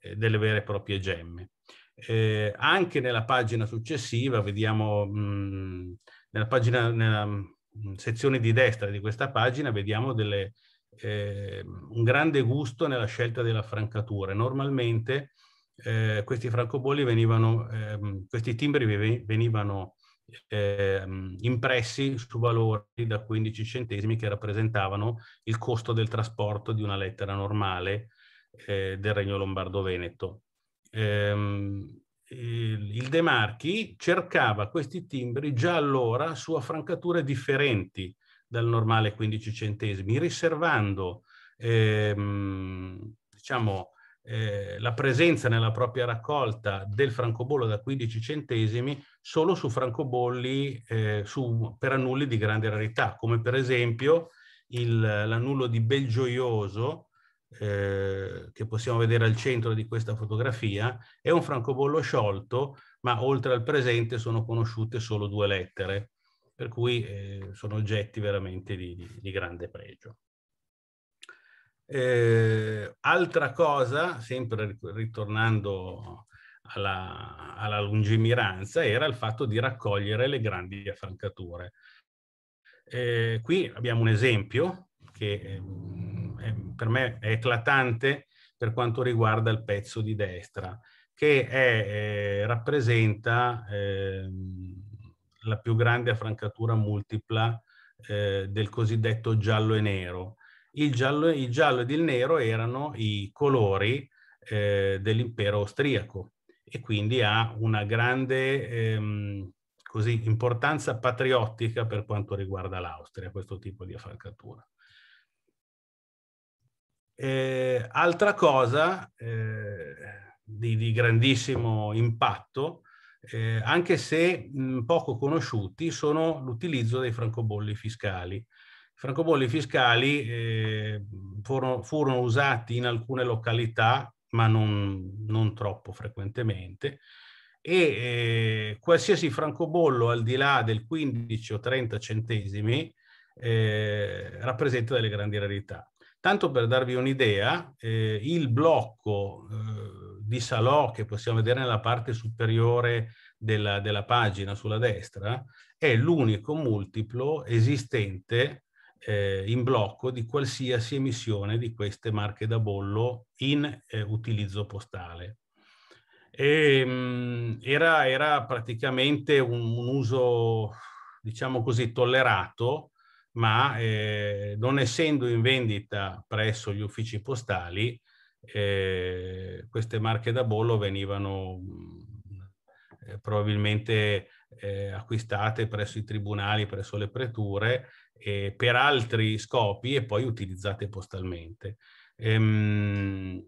eh, delle vere e proprie gemme. Eh, anche nella pagina successiva, vediamo mh, nella, pagina, nella mh, sezione di destra di questa pagina, vediamo delle, eh, un grande gusto nella scelta della francatura. Normalmente eh, questi francobolli venivano, ehm, questi timbri venivano eh, impressi su valori da 15 centesimi che rappresentavano il costo del trasporto di una lettera normale eh, del Regno Lombardo-Veneto. Eh, il De Marchi cercava questi timbri già allora su affrancature differenti dal normale 15 centesimi, riservando ehm, diciamo, eh, la presenza nella propria raccolta del francobollo da 15 centesimi solo su francobolli eh, su, per annulli di grande rarità, come per esempio l'annullo di Belgioioso, eh, che possiamo vedere al centro di questa fotografia, è un francobollo sciolto, ma oltre al presente sono conosciute solo due lettere, per cui eh, sono oggetti veramente di, di, di grande pregio. Eh, altra cosa, sempre ritornando alla, alla, lungimiranza, era il fatto di raccogliere le grandi affrancature. Eh, qui abbiamo un esempio che eh, per me è eclatante per quanto riguarda il pezzo di destra, che è, eh, rappresenta ehm, la più grande affrancatura multipla eh, del cosiddetto giallo e nero il giallo, il giallo ed il nero erano i colori eh, dell'impero austriaco e quindi ha una grande ehm, così, importanza patriottica per quanto riguarda l'Austria, questo tipo di affalcatura. Eh, altra cosa eh, di, di, grandissimo impatto, eh, anche se mh, poco conosciuti, sono l'utilizzo dei francobolli fiscali. Francobolli fiscali eh, furono, furono, usati in alcune località, ma non, non troppo frequentemente, e eh, qualsiasi francobollo al di là del 15 o 30 centesimi eh, rappresenta delle grandi rarità. Tanto per darvi un'idea, eh, il blocco eh, di Salò che possiamo vedere nella parte superiore della, della pagina sulla destra è l'unico multiplo esistente eh, in blocco di qualsiasi emissione di queste marche da bollo in eh, utilizzo postale. E, mh, era, era, praticamente un, un, uso, diciamo così, tollerato, ma eh, non essendo in vendita presso gli uffici postali, eh, queste marche da bollo venivano eh, probabilmente eh, acquistate presso i tribunali, presso le preture, per altri scopi e poi utilizzate postalmente. Ehm,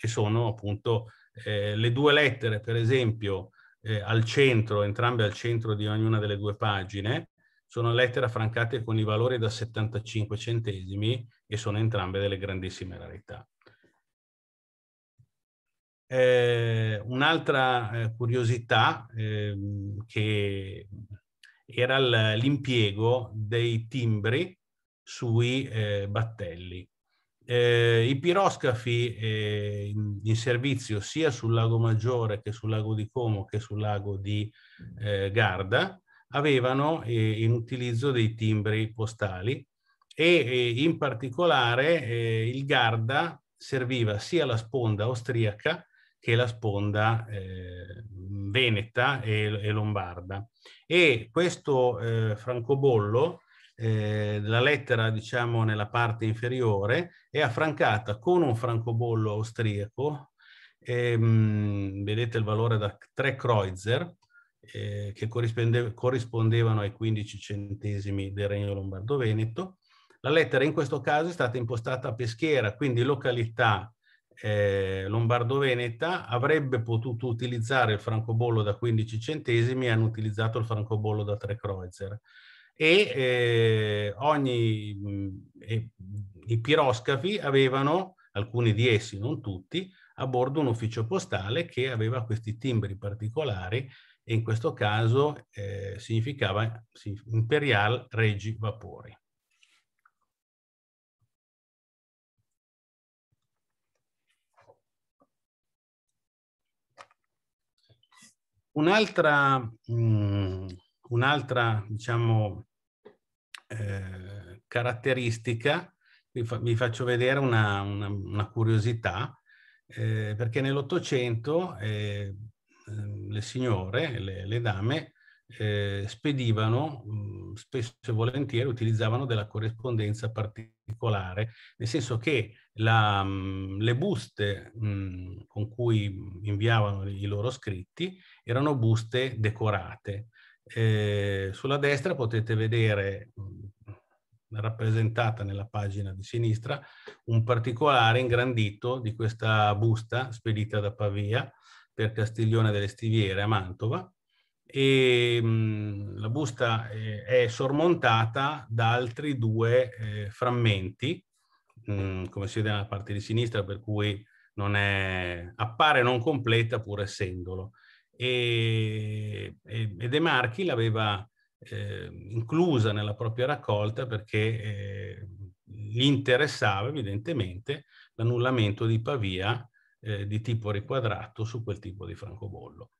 e sono appunto eh, le due lettere, per esempio, eh, al centro, entrambe al centro di ognuna delle due pagine, sono lettere affrancate con i valori da 75 centesimi e sono entrambe delle grandissime rarità. Eh, un'altra eh, curiosità ehm, che era l'impiego dei timbri sui eh, battelli. Eh, I piroscafi eh, in, in, servizio sia sul lago Maggiore che sul lago di Como che sul lago di eh, Garda avevano eh, in utilizzo dei timbri postali e in particolare eh, il Garda serviva sia la sponda austriaca che la sponda veneta e, e, lombarda. E questo francobollo eh, la lettera, diciamo, nella parte inferiore è affrancata con un francobollo austriaco, ehm, vedete il valore da 3 Kreutzer, eh, che corrisponde, corrispondevano ai 15 centesimi del Regno Lombardo-Veneto. La lettera in questo caso è stata impostata a Peschiera, quindi località eh, Lombardo-Veneta avrebbe potuto utilizzare il francobollo da 15 centesimi e hanno utilizzato il francobollo da 3 Kreutzer e eh, ogni, mh, eh, i piroscafi avevano, alcuni di essi, non tutti, a bordo un ufficio postale che aveva questi timbri particolari e in questo caso eh, significava Imperial Regi Vapori. Un'altra, mh, un'altra diciamo, eh, caratteristica, vi, fa, vi, faccio vedere una, una, una curiosità, eh, perché nell'Ottocento eh, ehm, le signore, le, le dame, eh, spedivano mh, spesso e volentieri, utilizzavano della corrispondenza particolare, nel senso che la, mh, le buste mh, con cui inviavano i loro scritti erano buste decorate. Eh, sulla destra potete vedere rappresentata nella pagina di sinistra un particolare ingrandito di questa busta spedita da Pavia per Castiglione delle Stiviere a Mantova e la busta eh, è sormontata da altri due eh, frammenti come si vede nella parte di sinistra per cui non è, appare non completa pur essendolo e, e, De Marchi l'aveva eh, inclusa nella propria raccolta perché eh, gli interessava evidentemente l'annullamento di Pavia di tipo riquadrato su quel tipo di francobollo.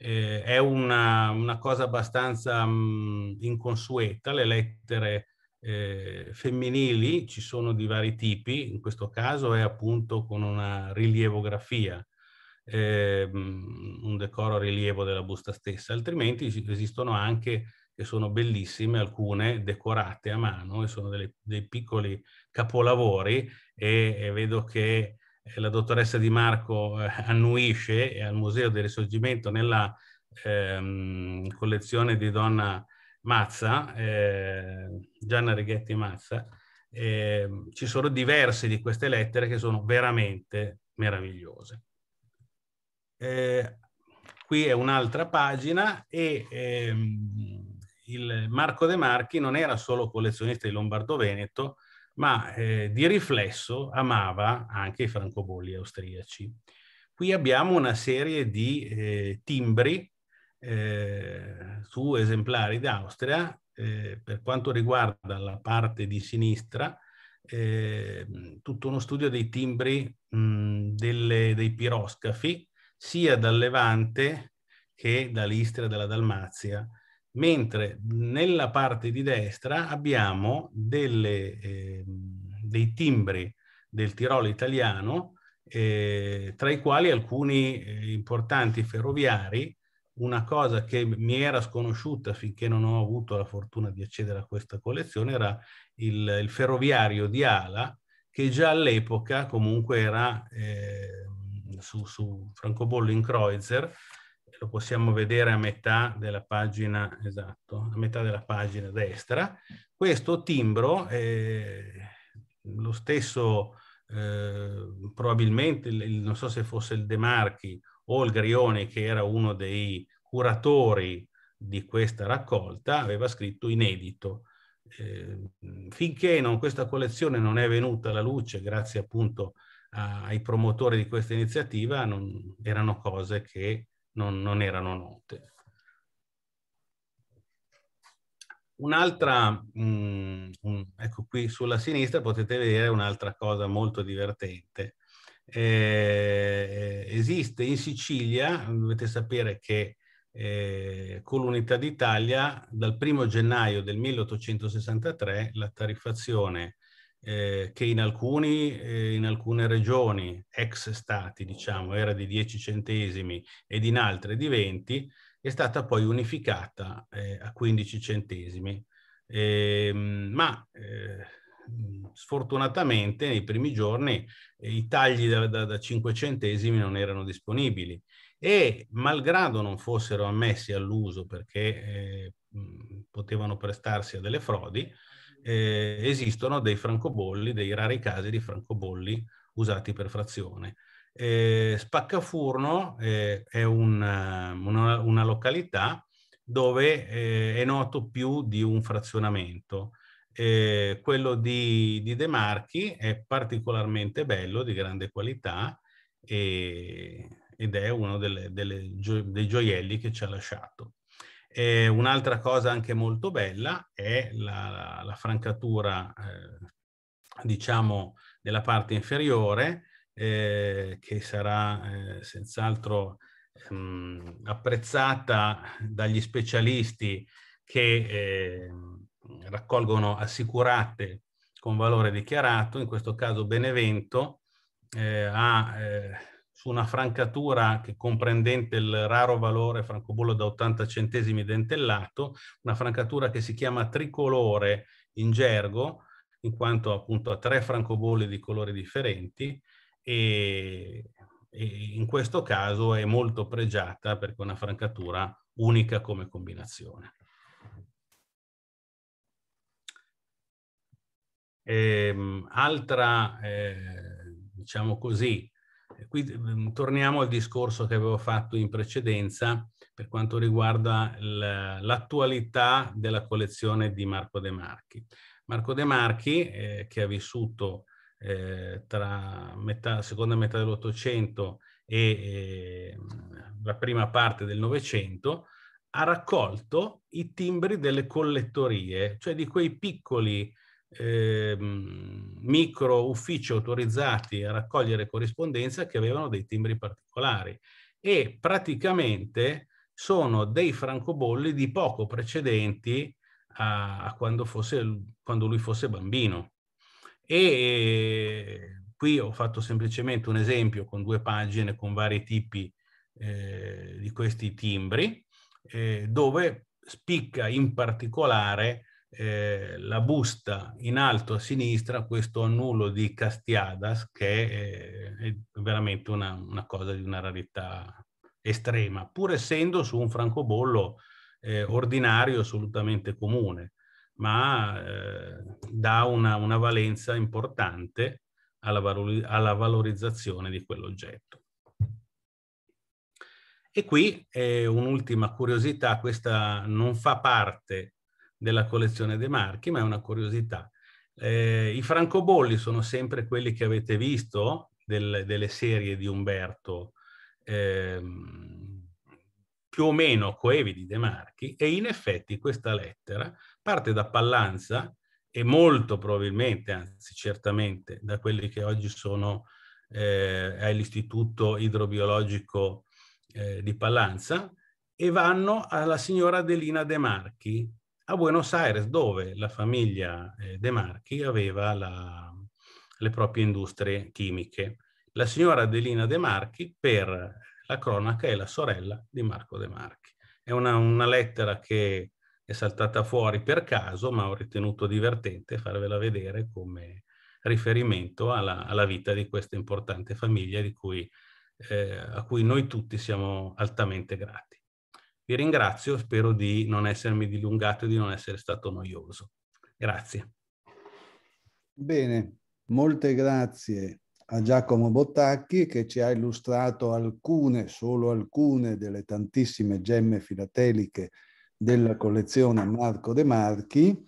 Eh, è una, una, cosa abbastanza mh, inconsueta, le lettere eh, femminili ci sono di vari tipi, in questo caso è appunto con una rilievografia, eh, un decoro a rilievo della busta stessa, altrimenti esistono anche che sono bellissime, alcune decorate a mano e sono delle, dei piccoli capolavori e, e vedo che la dottoressa Di Marco eh, annuisce al Museo del Risorgimento nella ehm, collezione di Donna Mazza, eh, Gianna Righetti Mazza, eh, ci sono diverse di queste lettere che sono veramente meravigliose. Eh, qui è un'altra pagina e ehm, il Marco De Marchi non era solo collezionista di Lombardo-Veneto, ma eh, di riflesso amava anche i francobolli austriaci. Qui abbiamo una serie di eh, timbri eh, su esemplari d'Austria. Eh, per quanto riguarda la parte di sinistra, eh, tutto uno studio dei timbri mh, delle, dei piroscafi, sia dal Levante che dall'Istria e dalla Dalmazia, mentre nella parte di destra abbiamo delle, eh, dei timbri del Tirolo italiano, eh, tra i quali alcuni eh, importanti ferroviari. Una cosa che mi era sconosciuta finché non ho avuto la fortuna di accedere a questa collezione era il, il ferroviario di Ala, che già all'epoca comunque era eh, su, su francobollo in Kreutzer, lo possiamo vedere a metà della pagina, esatto, a metà della pagina destra. Questo timbro è lo stesso, eh, probabilmente, il, non so se fosse il De Marchi o il Grioni, che era uno dei curatori di questa raccolta, aveva scritto inedito. Eh, finché non, questa collezione non è venuta alla luce, grazie appunto ai promotori di questa iniziativa, non, erano cose che non, non erano note. Un'altra, mm, ecco qui sulla sinistra potete vedere un'altra cosa molto divertente. Eh, esiste in Sicilia, dovete sapere che eh, con l'Unità d'Italia dal 1 gennaio del 1863 la tariffazione eh, che in, alcuni, eh, in alcune regioni, ex stati diciamo, era di 10 centesimi ed in altre di 20, è stata poi unificata eh, a 15 centesimi. Eh, ma eh, sfortunatamente nei primi giorni eh, i tagli da, da, da 5 centesimi non erano disponibili e malgrado non fossero ammessi all'uso perché eh, potevano prestarsi a delle frodi, eh, esistono dei francobolli, dei rari casi di francobolli usati per frazione. Eh, Spaccafurno eh, è un, una, una, località dove eh, è noto più di un frazionamento. Eh, quello di, di, De Marchi è particolarmente bello, di grande qualità e, ed è uno delle, delle, dei gioielli che ci ha lasciato. E un'altra cosa anche molto bella è la, la, francatura, eh, diciamo, della parte inferiore, eh, che sarà eh, senz'altro ehm, apprezzata dagli specialisti che ehm, raccolgono assicurate con valore dichiarato, in questo caso Benevento eh, ha eh, una francatura che comprendente il raro valore francobollo da 80 centesimi dentellato, una francatura che si chiama tricolore in gergo, in quanto appunto ha tre francobolli di colori differenti e, e in questo caso è molto pregiata perché è una francatura unica come combinazione. Ehm, altra, eh, diciamo così, qui mm, torniamo al discorso che avevo fatto in precedenza per quanto riguarda l'attualità della collezione di Marco De Marchi. Marco De Marchi, eh, che ha vissuto eh, tra metà, seconda metà dell'Ottocento e eh, la prima parte del Novecento, ha raccolto i timbri delle collettorie, cioè di quei piccoli eh, micro uffici autorizzati a raccogliere corrispondenza che avevano dei timbri particolari e praticamente sono dei francobolli di poco precedenti a, a quando, fosse, quando lui fosse bambino. E qui ho fatto semplicemente un esempio con due pagine con vari tipi eh, di questi timbri, eh, dove spicca in particolare eh, la busta in alto a sinistra, questo annullo di Castiadas, che è, è veramente una, una, cosa di una rarità estrema, pur essendo su un francobollo eh, ordinario assolutamente comune, ma eh, dà una, una, valenza importante alla, alla valorizzazione di quell'oggetto. E qui è un'ultima curiosità, questa non fa parte della collezione dei marchi, ma è una curiosità. Eh, I francobolli sono sempre quelli che avete visto del, delle serie di Umberto, ehm, più o meno coevi De Marchi, e in effetti questa lettera parte da Pallanza e molto probabilmente, anzi certamente, da quelli che oggi sono eh, all'Istituto Idrobiologico eh, di Pallanza, e vanno alla signora Adelina De Marchi, a Buenos Aires, dove la famiglia eh, De Marchi aveva la, le proprie industrie chimiche. La signora Adelina De Marchi, per la cronaca, è la sorella di Marco De Marchi. È una, una lettera che è saltata fuori per caso, ma ho ritenuto divertente farvela vedere come riferimento alla, alla vita di questa importante famiglia cui, eh, a cui noi tutti siamo altamente grati. Vi ringrazio, spero di non essermi dilungato e di non essere stato noioso. Grazie. Bene, molte grazie a Giacomo Bottacchi che ci ha illustrato alcune, solo alcune delle tantissime gemme filateliche della collezione Marco De Marchi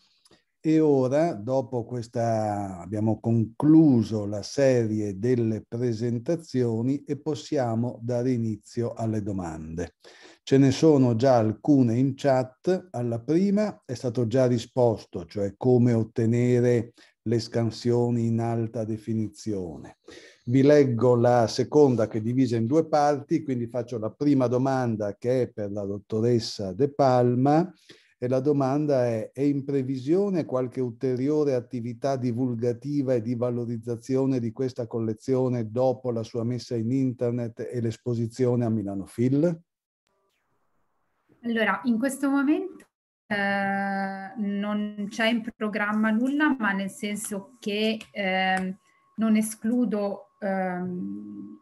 e ora, dopo questa, abbiamo concluso la serie delle presentazioni e possiamo dare inizio alle domande. Ce ne sono già alcune in chat. Alla prima è stato già risposto, cioè come ottenere le scansioni in alta definizione. Vi leggo la seconda che è divisa in due parti, quindi faccio la prima domanda che è per la dottoressa De Palma e la domanda è, è in previsione qualche ulteriore attività divulgativa e di valorizzazione di questa collezione dopo la sua messa in internet e l'esposizione a Milano Phil? Allora, in questo momento eh, non c'è in programma nulla, ma nel senso che eh, non escludo ehm,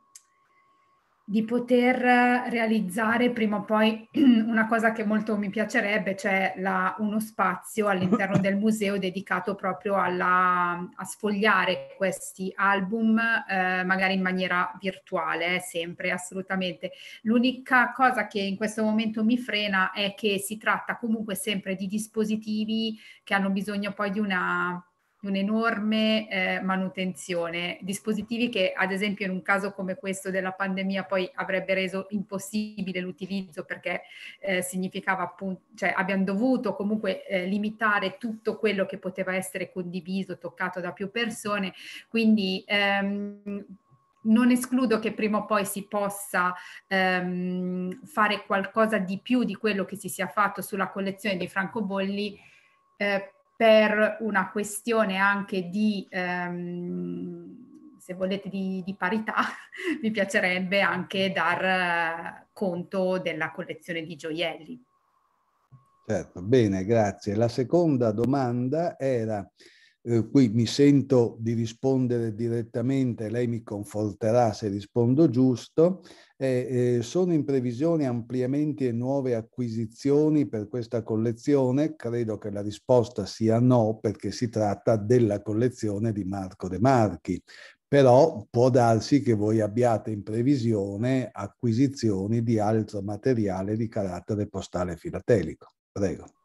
di poter realizzare prima o poi una cosa che molto mi piacerebbe, cioè la, uno spazio all'interno del museo dedicato proprio alla, a sfogliare questi album, eh, magari in maniera virtuale, eh, sempre, assolutamente. L'unica cosa che in questo momento mi frena è che si tratta comunque sempre di dispositivi che hanno bisogno poi di una un'enorme eh, manutenzione, dispositivi che ad esempio in un caso come questo della pandemia poi avrebbe reso impossibile l'utilizzo perché eh, significava appunto, cioè abbiamo dovuto comunque eh, limitare tutto quello che poteva essere condiviso, toccato da più persone, quindi ehm, non escludo che prima o poi si possa ehm, fare qualcosa di più di quello che si sia fatto sulla collezione di francobolli eh, per una questione anche di, ehm, se volete, di, di, parità, mi piacerebbe anche dar conto della collezione di gioielli. Certo, bene, grazie. La seconda domanda era eh, qui mi sento di rispondere direttamente, lei mi conforterà se rispondo giusto. Eh, eh, sono in previsione ampliamenti e nuove acquisizioni per questa collezione? Credo che la risposta sia no, perché si tratta della collezione di Marco De Marchi. Però può darsi che voi abbiate in previsione acquisizioni di altro materiale di carattere postale filatelico. Prego.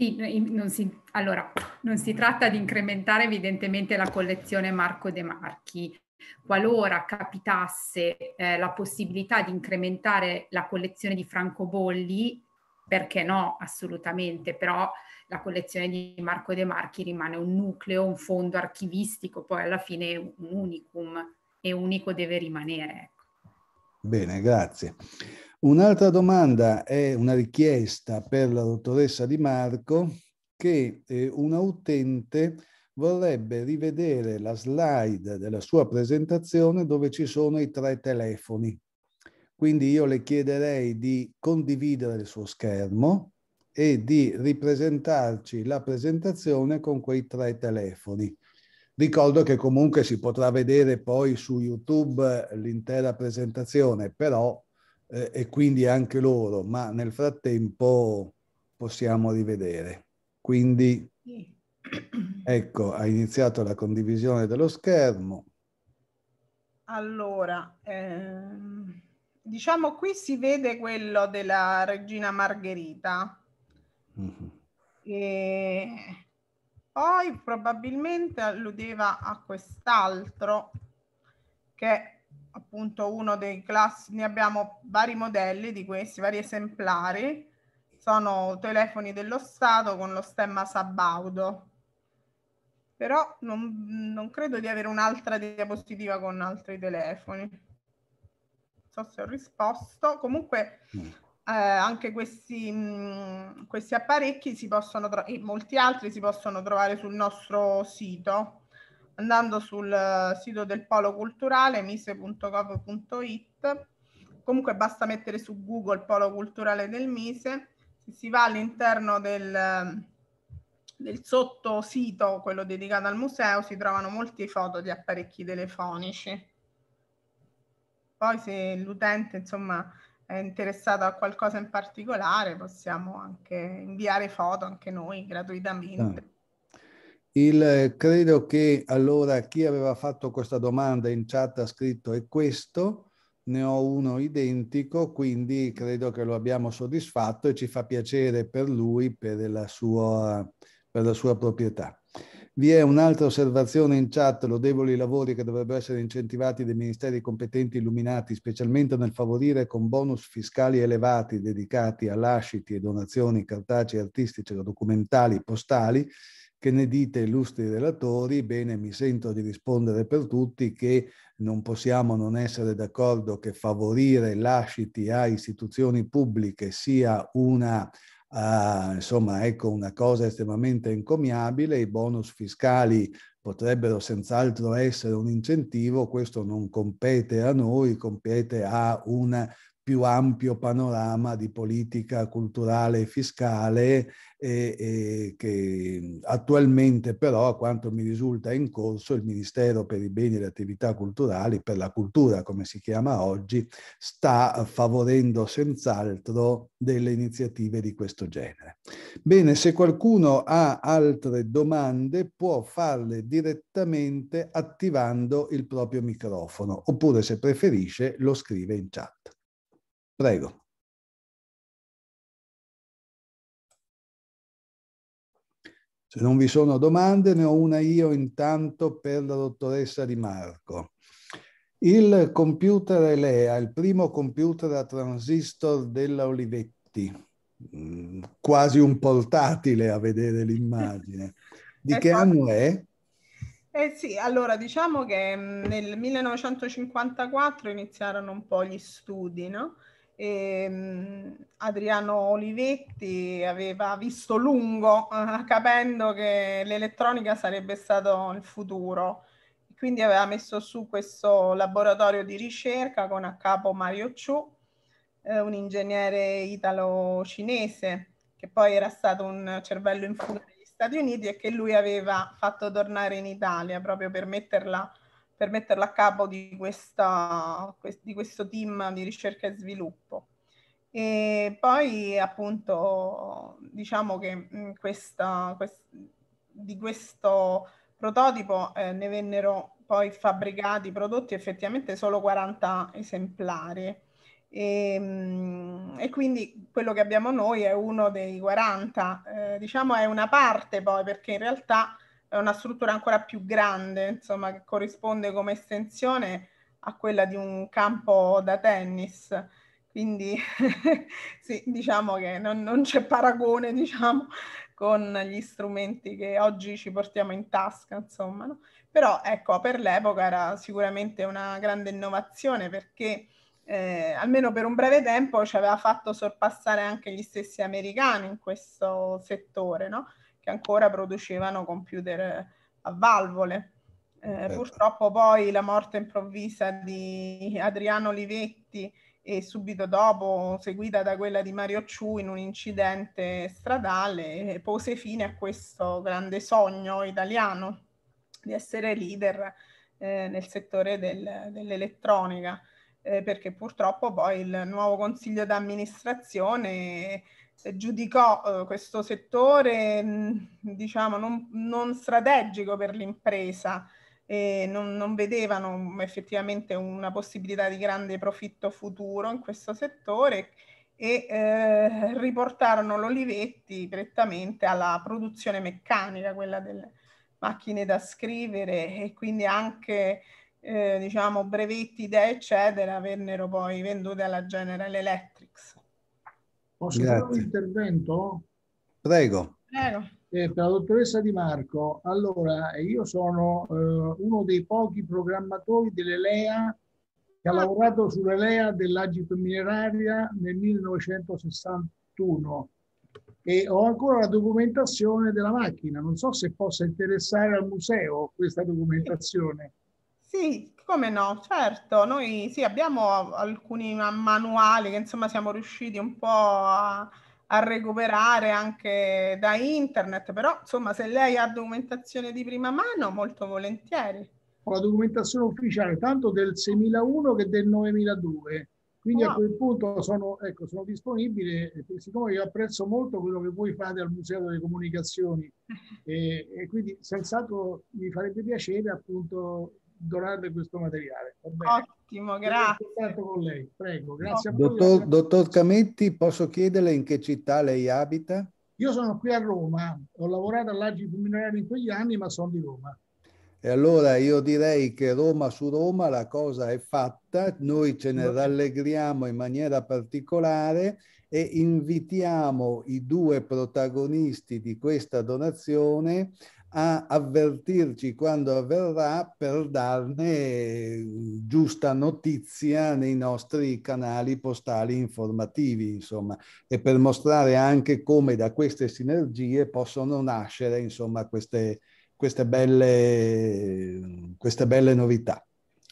Sì, non si, allora, non si tratta di incrementare evidentemente la collezione Marco De Marchi. Qualora capitasse eh, la possibilità di incrementare la collezione di francobolli, perché no, assolutamente, però la collezione di Marco De Marchi rimane un nucleo, un fondo archivistico, poi alla fine un unicum e unico deve rimanere. Bene, grazie. Un'altra domanda è una richiesta per la dottoressa Di Marco che eh, un utente vorrebbe rivedere la slide della sua presentazione dove ci sono i tre telefoni. Quindi io le chiederei di condividere il suo schermo e di ripresentarci la presentazione con quei tre telefoni. Ricordo che comunque si potrà vedere poi su YouTube l'intera presentazione, però, eh, e quindi anche loro, ma nel frattempo possiamo rivedere. Quindi, ecco, ha iniziato la condivisione dello schermo. Allora, ehm, diciamo qui si vede quello della regina Margherita. Mm-hmm. E poi probabilmente alludeva a quest'altro che appunto uno dei classi, ne abbiamo vari modelli di questi, vari esemplari, sono telefoni dello Stato con lo stemma Sabaudo, però non, non credo di avere un'altra diapositiva con altri telefoni. Non so se ho risposto, comunque mm eh, anche questi, mh, questi apparecchi si possono e molti altri si possono trovare sul nostro sito, andando sul sito del Polo Culturale, mise.gov.it. Comunque basta mettere su Google Polo Culturale del Mise. Se si va all'interno del, del sottosito, quello dedicato al museo, si trovano molte foto di apparecchi telefonici. Poi se l'utente, insomma, è interessato a qualcosa in particolare, possiamo anche inviare foto anche noi gratuitamente. Ah. Il, credo che allora chi aveva fatto questa domanda in chat ha scritto è questo, ne ho uno identico, quindi credo che lo abbiamo soddisfatto e ci fa piacere per lui, per la sua, per la sua proprietà. Vi è un'altra osservazione in chat, lodevoli lavori che dovrebbero essere incentivati dai ministeri competenti illuminati, specialmente nel favorire con bonus fiscali elevati dedicati a lasciti e donazioni cartacei, artistici, documentali, postali, che ne dite illustri relatori? Bene, mi sento di rispondere per tutti che non possiamo non essere d'accordo che favorire lasciti a istituzioni pubbliche sia una Uh, insomma, ecco una cosa estremamente encomiabile, i bonus fiscali potrebbero senz'altro essere un incentivo, questo non compete a noi, compete a un più ampio panorama di politica culturale e fiscale e, e che attualmente però, a quanto mi risulta in corso, il Ministero per i beni e le attività culturali, per la cultura come si chiama oggi, sta favorendo senz'altro delle iniziative di questo genere. Bene, se qualcuno ha altre domande può farle direttamente attivando il proprio microfono oppure se preferisce lo scrive in chat. Prego. Se non vi sono domande, ne ho una io intanto per la dottoressa Di Marco. Il computer Elea, il primo computer a transistor della Olivetti, mm, quasi un portatile a vedere l'immagine. Di che anno è? Eh sì, allora diciamo che mm, nel 1954 iniziarono un po' gli studi, no? E, ehm, Adriano Olivetti aveva visto lungo, eh, capendo che l'elettronica sarebbe stato il futuro. Quindi aveva messo su questo laboratorio di ricerca con a capo Mario Chu, eh, un ingegnere italo-cinese, che poi era stato un cervello in fuga negli Stati Uniti e che lui aveva fatto tornare in Italia proprio per metterla per metterla a capo di, questa, di questo team di ricerca e sviluppo. E poi appunto diciamo che mm, questa, quest, di questo prototipo eh, ne vennero poi fabbricati, prodotti effettivamente solo 40 esemplari. E, mm, e, quindi quello che abbiamo noi è uno dei 40, eh, diciamo è una parte poi perché in realtà è una struttura ancora più grande, insomma, che corrisponde come estensione a quella di un campo da tennis. Quindi sì, diciamo che non, non c'è paragone, diciamo, con gli strumenti che oggi ci portiamo in tasca, insomma. No? Però ecco, per l'epoca era sicuramente una grande innovazione perché eh, almeno per un breve tempo ci aveva fatto sorpassare anche gli stessi americani in questo settore, no? Che ancora producevano computer a valvole. Eh, certo. Purtroppo poi la morte improvvisa di Adriano Olivetti e subito dopo seguita da quella di Mario Ciu in un incidente stradale pose fine a questo grande sogno italiano di essere leader eh, nel settore del, dell'elettronica eh, perché purtroppo poi il nuovo consiglio d'amministrazione eh, giudicò eh, questo settore mh, diciamo non, non, strategico per l'impresa e non, non, vedevano effettivamente una possibilità di grande profitto futuro in questo settore e eh, riportarono l'Olivetti direttamente alla produzione meccanica, quella delle macchine da scrivere e quindi anche eh, diciamo brevetti, idee eccetera vennero poi vendute alla General Electric. Posso fare un intervento? Prego. Prego. Eh, per la dottoressa Di Marco, allora io sono eh, uno dei pochi programmatori dell'ELEA che ha lavorato sull'ELEA dell'Agip Mineraria nel 1961 e ho ancora la documentazione della macchina. Non so se possa interessare al museo questa documentazione. Sì, come no, certo. Noi sì, abbiamo alcuni manuali che insomma siamo riusciti un po' a, a recuperare anche da internet, però insomma se lei ha documentazione di prima mano, molto volentieri. Ho la documentazione ufficiale tanto del 6001 che del 9002. Quindi oh. a quel punto sono, ecco, sono disponibile, siccome io apprezzo molto quello che voi fate al Museo delle Comunicazioni e, e quindi senz'altro mi farebbe piacere appunto donarle questo materiale. Ottimo, grazie. con lei. Prego, grazie dottor, dottor Cametti, posso chiederle in che città lei abita? Io sono qui a Roma, ho lavorato all'Agip Minerario in quegli anni, ma sono di Roma. E allora io direi che Roma su Roma la cosa è fatta, noi ce ne rallegriamo in maniera particolare e invitiamo i due protagonisti di questa donazione a avvertirci quando avverrà per darne giusta notizia nei nostri canali postali informativi, insomma, e per mostrare anche come da queste sinergie possono nascere, insomma, queste, queste, belle, queste belle novità.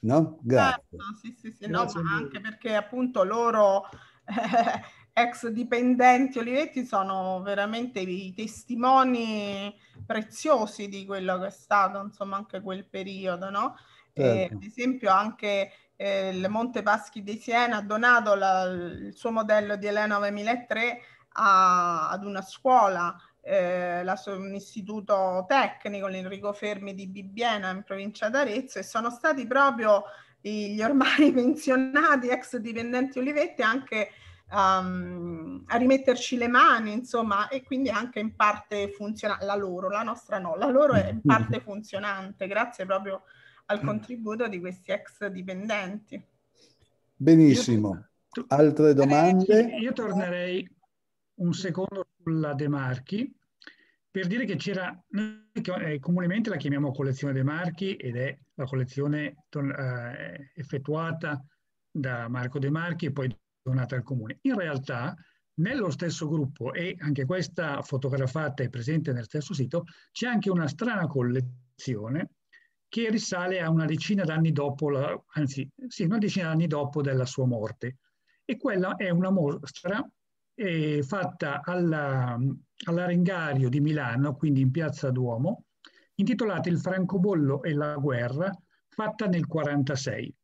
No? Grazie. Certo, sì, sì, sì, no, ma anche perché appunto loro ex dipendenti Olivetti sono veramente i testimoni preziosi di quello che è stato, insomma, anche quel periodo, no? Certo. E, ad esempio anche eh, il Monte Paschi di Siena ha donato la, il suo modello di Elena 2003 a, ad una scuola, eh, la, un istituto tecnico, l'Enrico Fermi di Bibbiena in provincia d'Arezzo e sono stati proprio gli ormai pensionati ex dipendenti Olivetti anche um, a rimetterci le mani, insomma, e quindi anche in parte funzionante, la loro, la nostra no, la loro è in parte funzionante, grazie proprio al contributo di questi ex dipendenti. Benissimo. Altre domande? Io tornerei un secondo sulla De Marchi per dire che c'era, noi eh, comunemente la chiamiamo collezione De Marchi ed è la collezione eh, effettuata da Marco De Marchi e poi donata al comune. In realtà nello stesso gruppo, e anche questa fotografata è presente nel stesso sito, c'è anche una strana collezione che risale a una decina d'anni dopo, la, anzi sì, una decina d'anni dopo della sua morte. E quella è una mostra eh, fatta alla, all'Arengario di Milano, quindi in Piazza Duomo, intitolata Il francobollo e la guerra, fatta nel 1946.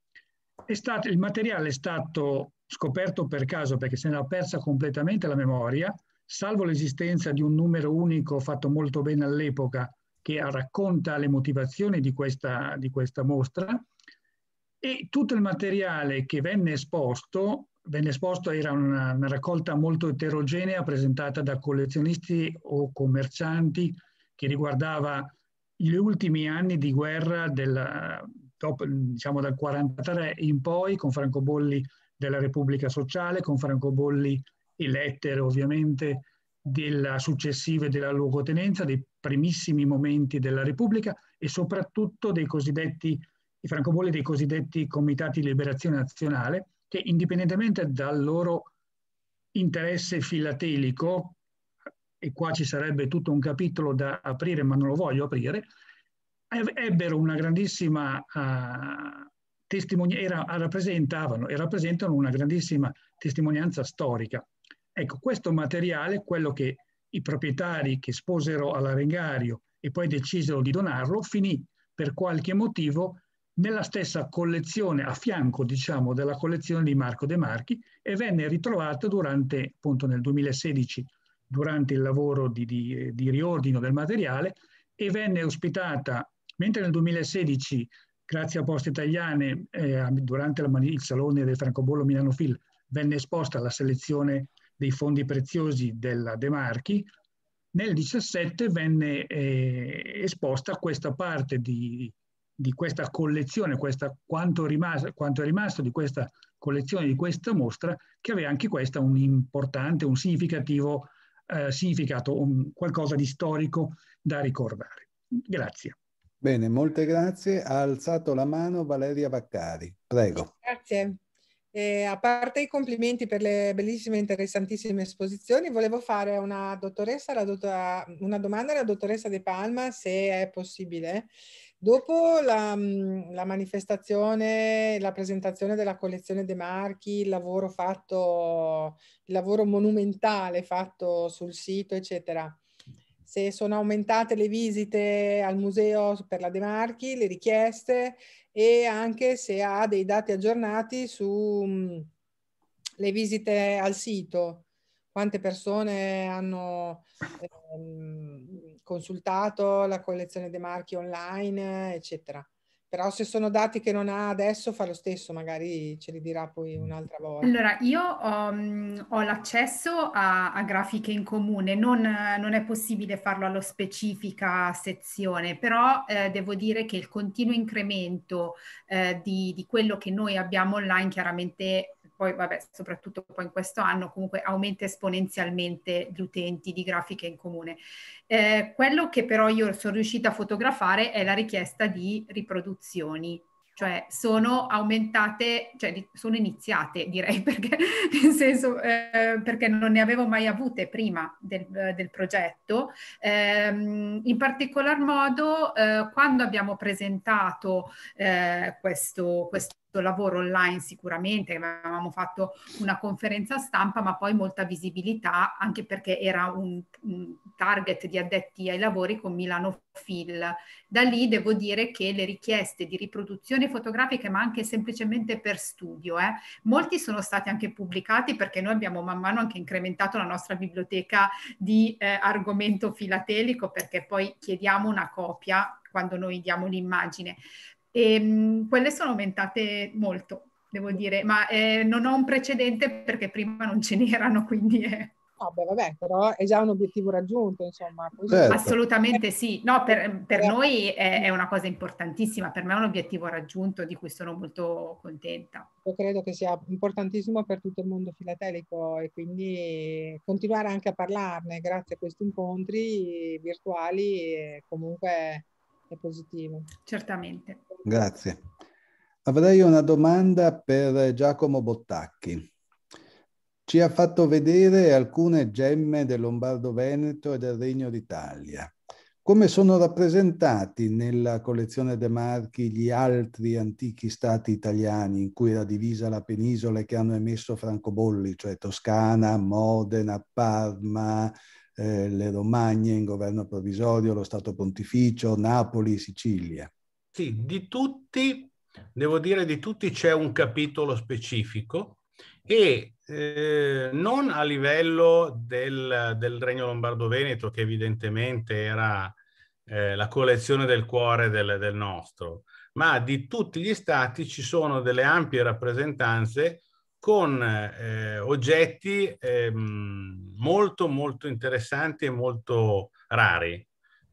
il materiale è stato scoperto per caso perché se ne era persa completamente la memoria, salvo l'esistenza di un numero unico fatto molto bene all'epoca che racconta le motivazioni di questa, di questa mostra e tutto il materiale che venne esposto, venne esposto era una, una raccolta molto eterogenea presentata da collezionisti o commercianti che riguardava gli ultimi anni di guerra del, dopo, diciamo dal 1943 in poi con francobolli della Repubblica Sociale, con Francobolli e lettere ovviamente della successiva della luogotenenza, dei primissimi momenti della Repubblica e soprattutto dei cosiddetti, i francobolli dei cosiddetti comitati di liberazione nazionale, che indipendentemente dal loro interesse filatelico, e qua ci sarebbe tutto un capitolo da aprire, ma non lo voglio aprire, ebbero una grandissima uh, testimoni- era, rappresentavano e rappresentano una grandissima testimonianza storica. Ecco, questo materiale, quello che i proprietari che sposero all'Arengario e poi decisero di donarlo, finì per qualche motivo nella stessa collezione, a fianco diciamo della collezione di Marco De Marchi e venne ritrovato durante, appunto nel 2016, durante il lavoro di, di, di riordino del materiale e venne ospitata, mentre nel 2016 grazie a Poste Italiane, eh, durante la, il Salone del Francobollo Milano Film, venne esposta la selezione dei fondi preziosi della De Marchi. Nel 2017 venne eh, esposta questa parte di, di questa collezione, questa, quanto, rimasto, quanto è rimasto di questa collezione, di questa mostra, che aveva anche questa un importante, un significativo eh, significato, un, qualcosa di storico da ricordare. Grazie. Bene, molte grazie. Ha alzato la mano Valeria Vaccari. Prego. Grazie. Eh, a parte i complimenti per le bellissime e interessantissime esposizioni, volevo fare una, dottora, una domanda alla dottoressa De Palma, se è possibile. Dopo la, la, manifestazione, la presentazione della collezione De Marchi, il lavoro fatto, il lavoro monumentale fatto sul sito, eccetera, se sono aumentate le visite al museo per la De Marchi, le richieste e anche se ha dei dati aggiornati sulle mm, visite al sito, quante persone hanno ehm, consultato la collezione De Marchi online, eccetera però se sono dati che non ha adesso fa lo stesso, magari ce li dirà poi un'altra volta. Allora, io ho, mm, ho l'accesso a, a, grafiche in comune, non, non, è possibile farlo allo specifica sezione, però eh, devo dire che il continuo incremento eh, di, di quello che noi abbiamo online chiaramente poi vabbè, soprattutto poi in questo anno comunque aumenta esponenzialmente gli utenti di grafiche in comune. Eh, quello che però io sono riuscita a fotografare è la richiesta di riproduzioni cioè sono aumentate, cioè sono iniziate direi perché, nel senso, eh, perché non ne avevo mai avute prima del, del progetto. Eh, in particolar modo eh, quando abbiamo presentato eh, questo, questo lavoro online sicuramente, avevamo fatto una conferenza stampa, ma poi molta visibilità anche perché era un, un target di addetti ai lavori con Milano Phil. Da lì devo dire che le richieste di riproduzioni fotografiche, ma anche semplicemente per studio, eh, molti sono stati anche pubblicati perché noi abbiamo man mano anche incrementato la nostra biblioteca di eh, argomento filatelico perché poi chiediamo una copia quando noi diamo l'immagine. E mh, quelle sono aumentate molto, devo dire, ma eh, non ho un precedente perché prima non ce n'erano, quindi è... No, beh, vabbè, però è già un obiettivo raggiunto, insomma. Certo. Assolutamente sì. No, per, per noi è, è, una cosa importantissima, per me è un obiettivo raggiunto di cui sono molto contenta. Io credo che sia importantissimo per tutto il mondo filatelico e quindi continuare anche a parlarne grazie a questi incontri virtuali comunque è positivo. Certamente. Grazie. Avrei una domanda per Giacomo Bottacchi ci ha fatto vedere alcune gemme del Lombardo Veneto e del Regno d'Italia. Come sono rappresentati nella collezione De Marchi gli altri antichi stati italiani in cui era divisa la penisola e che hanno emesso francobolli, cioè Toscana, Modena, Parma, eh, le Romagne in governo provvisorio, lo Stato Pontificio, Napoli, Sicilia? Sì, di tutti, devo dire di tutti c'è un capitolo specifico e eh, non a livello del, del Regno Lombardo-Veneto, che evidentemente era eh, la collezione del cuore del, del, nostro, ma di tutti gli stati ci sono delle ampie rappresentanze con eh, oggetti ehm, molto molto interessanti e molto rari.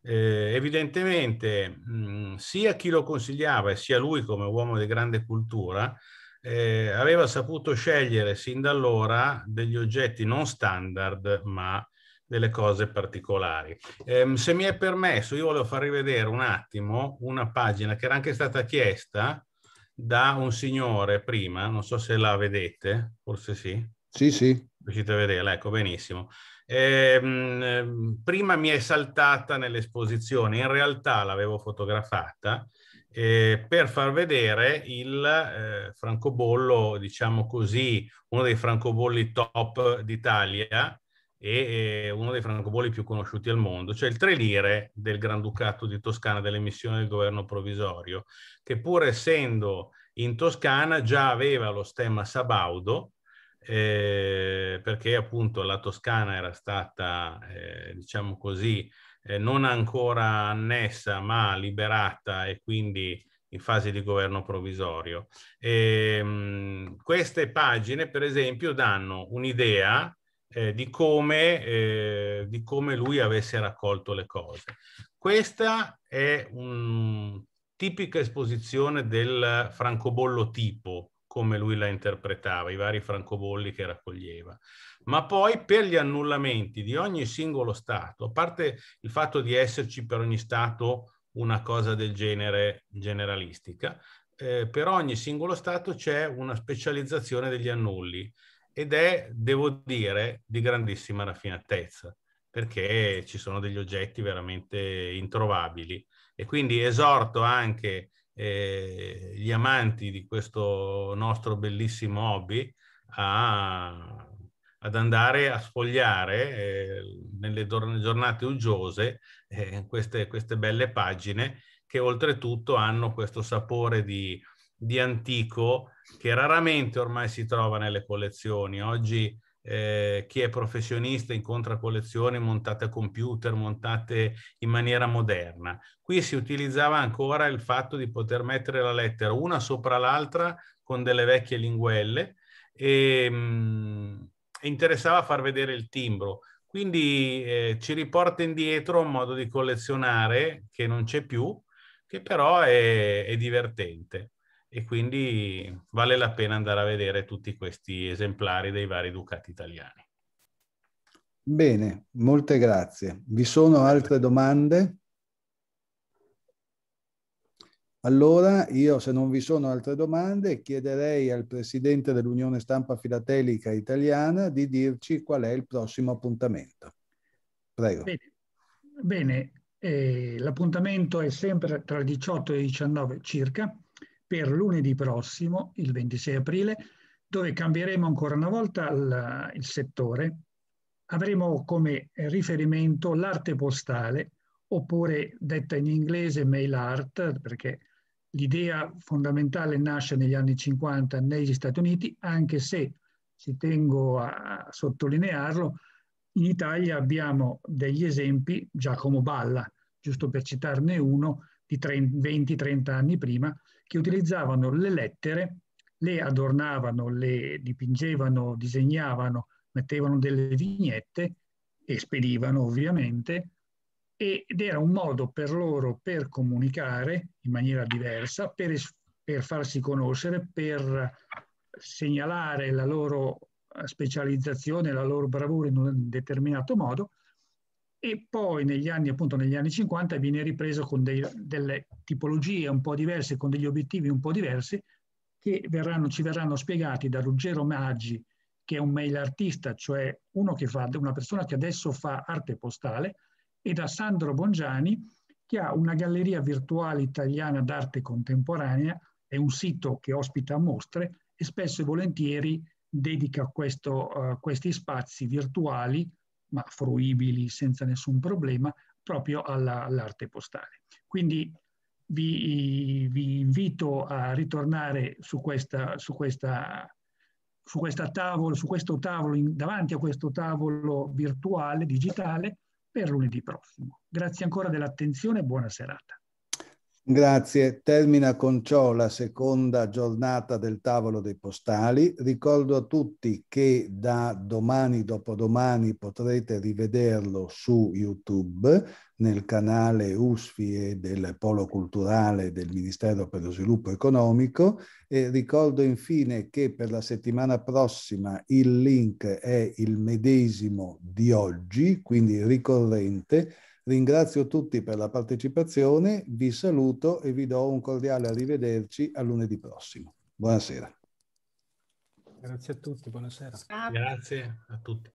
Eh, evidentemente mh, sia chi lo consigliava sia lui come uomo di grande cultura eh, aveva saputo scegliere sin da allora degli oggetti non standard, ma delle cose particolari. Eh, se mi è permesso, io volevo far rivedere un attimo una pagina che era anche stata chiesta da un signore prima, non so se la vedete, forse sì. Sì, sì. Riuscite a vederla, ecco, benissimo. Eh, prima mi è saltata nell'esposizione, in realtà l'avevo fotografata eh, per far vedere il eh, francobollo, diciamo così, uno dei francobolli top d'Italia e uno dei francobolli più conosciuti al mondo, cioè il tre lire del Granducato di Toscana dell'emissione del governo provvisorio, che pur essendo in Toscana già aveva lo stemma Sabaudo, eh, perché appunto la Toscana era stata, eh, diciamo così, eh, non ancora annessa ma liberata e quindi in fase di governo provvisorio. E, ehm, mh, queste pagine, per esempio, danno un'idea eh, di, come, eh, di come lui avesse raccolto le cose. Questa è una tipica esposizione del francobollo tipo, come lui la interpretava, i vari francobolli che raccoglieva ma poi per gli annullamenti di ogni singolo Stato, a parte il fatto di esserci per ogni Stato una cosa del genere generalistica, eh, per ogni singolo Stato c'è una specializzazione degli annulli ed è, devo dire, di grandissima raffinatezza, perché ci sono degli oggetti veramente introvabili. E quindi esorto anche eh, gli amanti di questo nostro bellissimo hobby a ad andare a sfogliare eh, nelle giornate uggiose eh, queste, queste, belle pagine che oltretutto hanno questo sapore di, di, antico che raramente ormai si trova nelle collezioni. Oggi eh, chi è professionista incontra collezioni montate a computer, montate in maniera moderna. Qui si utilizzava ancora il fatto di poter mettere la lettera una sopra l'altra con delle vecchie linguelle e, mh, mm, interessava far vedere il timbro. Quindi eh, ci riporta indietro un modo di collezionare che non c'è più, che però è, è divertente e quindi vale la pena andare a vedere tutti questi esemplari dei vari ducati italiani. Bene, molte grazie. Vi sono altre domande? Allora io, se non vi sono altre domande, chiederei al Presidente dell'Unione Stampa Filatelica Italiana di dirci qual è il prossimo appuntamento. Prego. Bene, Bene eh, l'appuntamento è sempre tra il 18 e il 19 circa, per lunedì prossimo, il 26 aprile, dove cambieremo ancora una volta il, il settore. Avremo come riferimento l'arte postale, oppure detta in inglese mail art, perché L'idea fondamentale nasce negli anni 50 negli Stati Uniti, anche se, ci tengo a sottolinearlo, in Italia abbiamo degli esempi, Giacomo Balla, giusto per citarne uno, di 20-30 anni prima, che utilizzavano le lettere, le adornavano, le dipingevano, disegnavano, mettevano delle vignette e spedivano ovviamente, ed era un modo per loro per comunicare in maniera diversa, per, per farsi conoscere, per segnalare la loro eh, specializzazione, la loro bravura in un determinato modo e poi negli anni, appunto negli anni 50 viene ripreso con dei, delle tipologie un po' diverse, con degli obiettivi un po' diversi che verranno, ci verranno spiegati da Ruggero Maggi, che è un mail artista, cioè che fa, una persona che adesso fa arte postale, e da Sandro Bongiani, che ha una galleria virtuale italiana d'arte contemporanea, è un sito che ospita mostre e spesso e volentieri dedica questo, uh, questi spazi virtuali, ma fruibili senza nessun problema, proprio alla, all'arte postale. Quindi vi, vi, invito a ritornare su questa, su questa, su questa tavolo, su questo tavolo, in, davanti a questo tavolo virtuale, digitale, per lunedì prossimo. Grazie ancora dell'attenzione e buona serata. Grazie. Termina con ciò la seconda giornata del tavolo dei postali. Ricordo a tutti che da domani dopodomani potrete rivederlo su YouTube nel canale USFI e del Polo Culturale del Ministero per lo Sviluppo Economico e ricordo infine che per la settimana prossima il link è il medesimo di oggi, quindi ricorrente Ringrazio tutti per la partecipazione, vi saluto e vi do un cordiale arrivederci a lunedì prossimo. Buonasera. Grazie a tutti, buonasera. Grazie a tutti.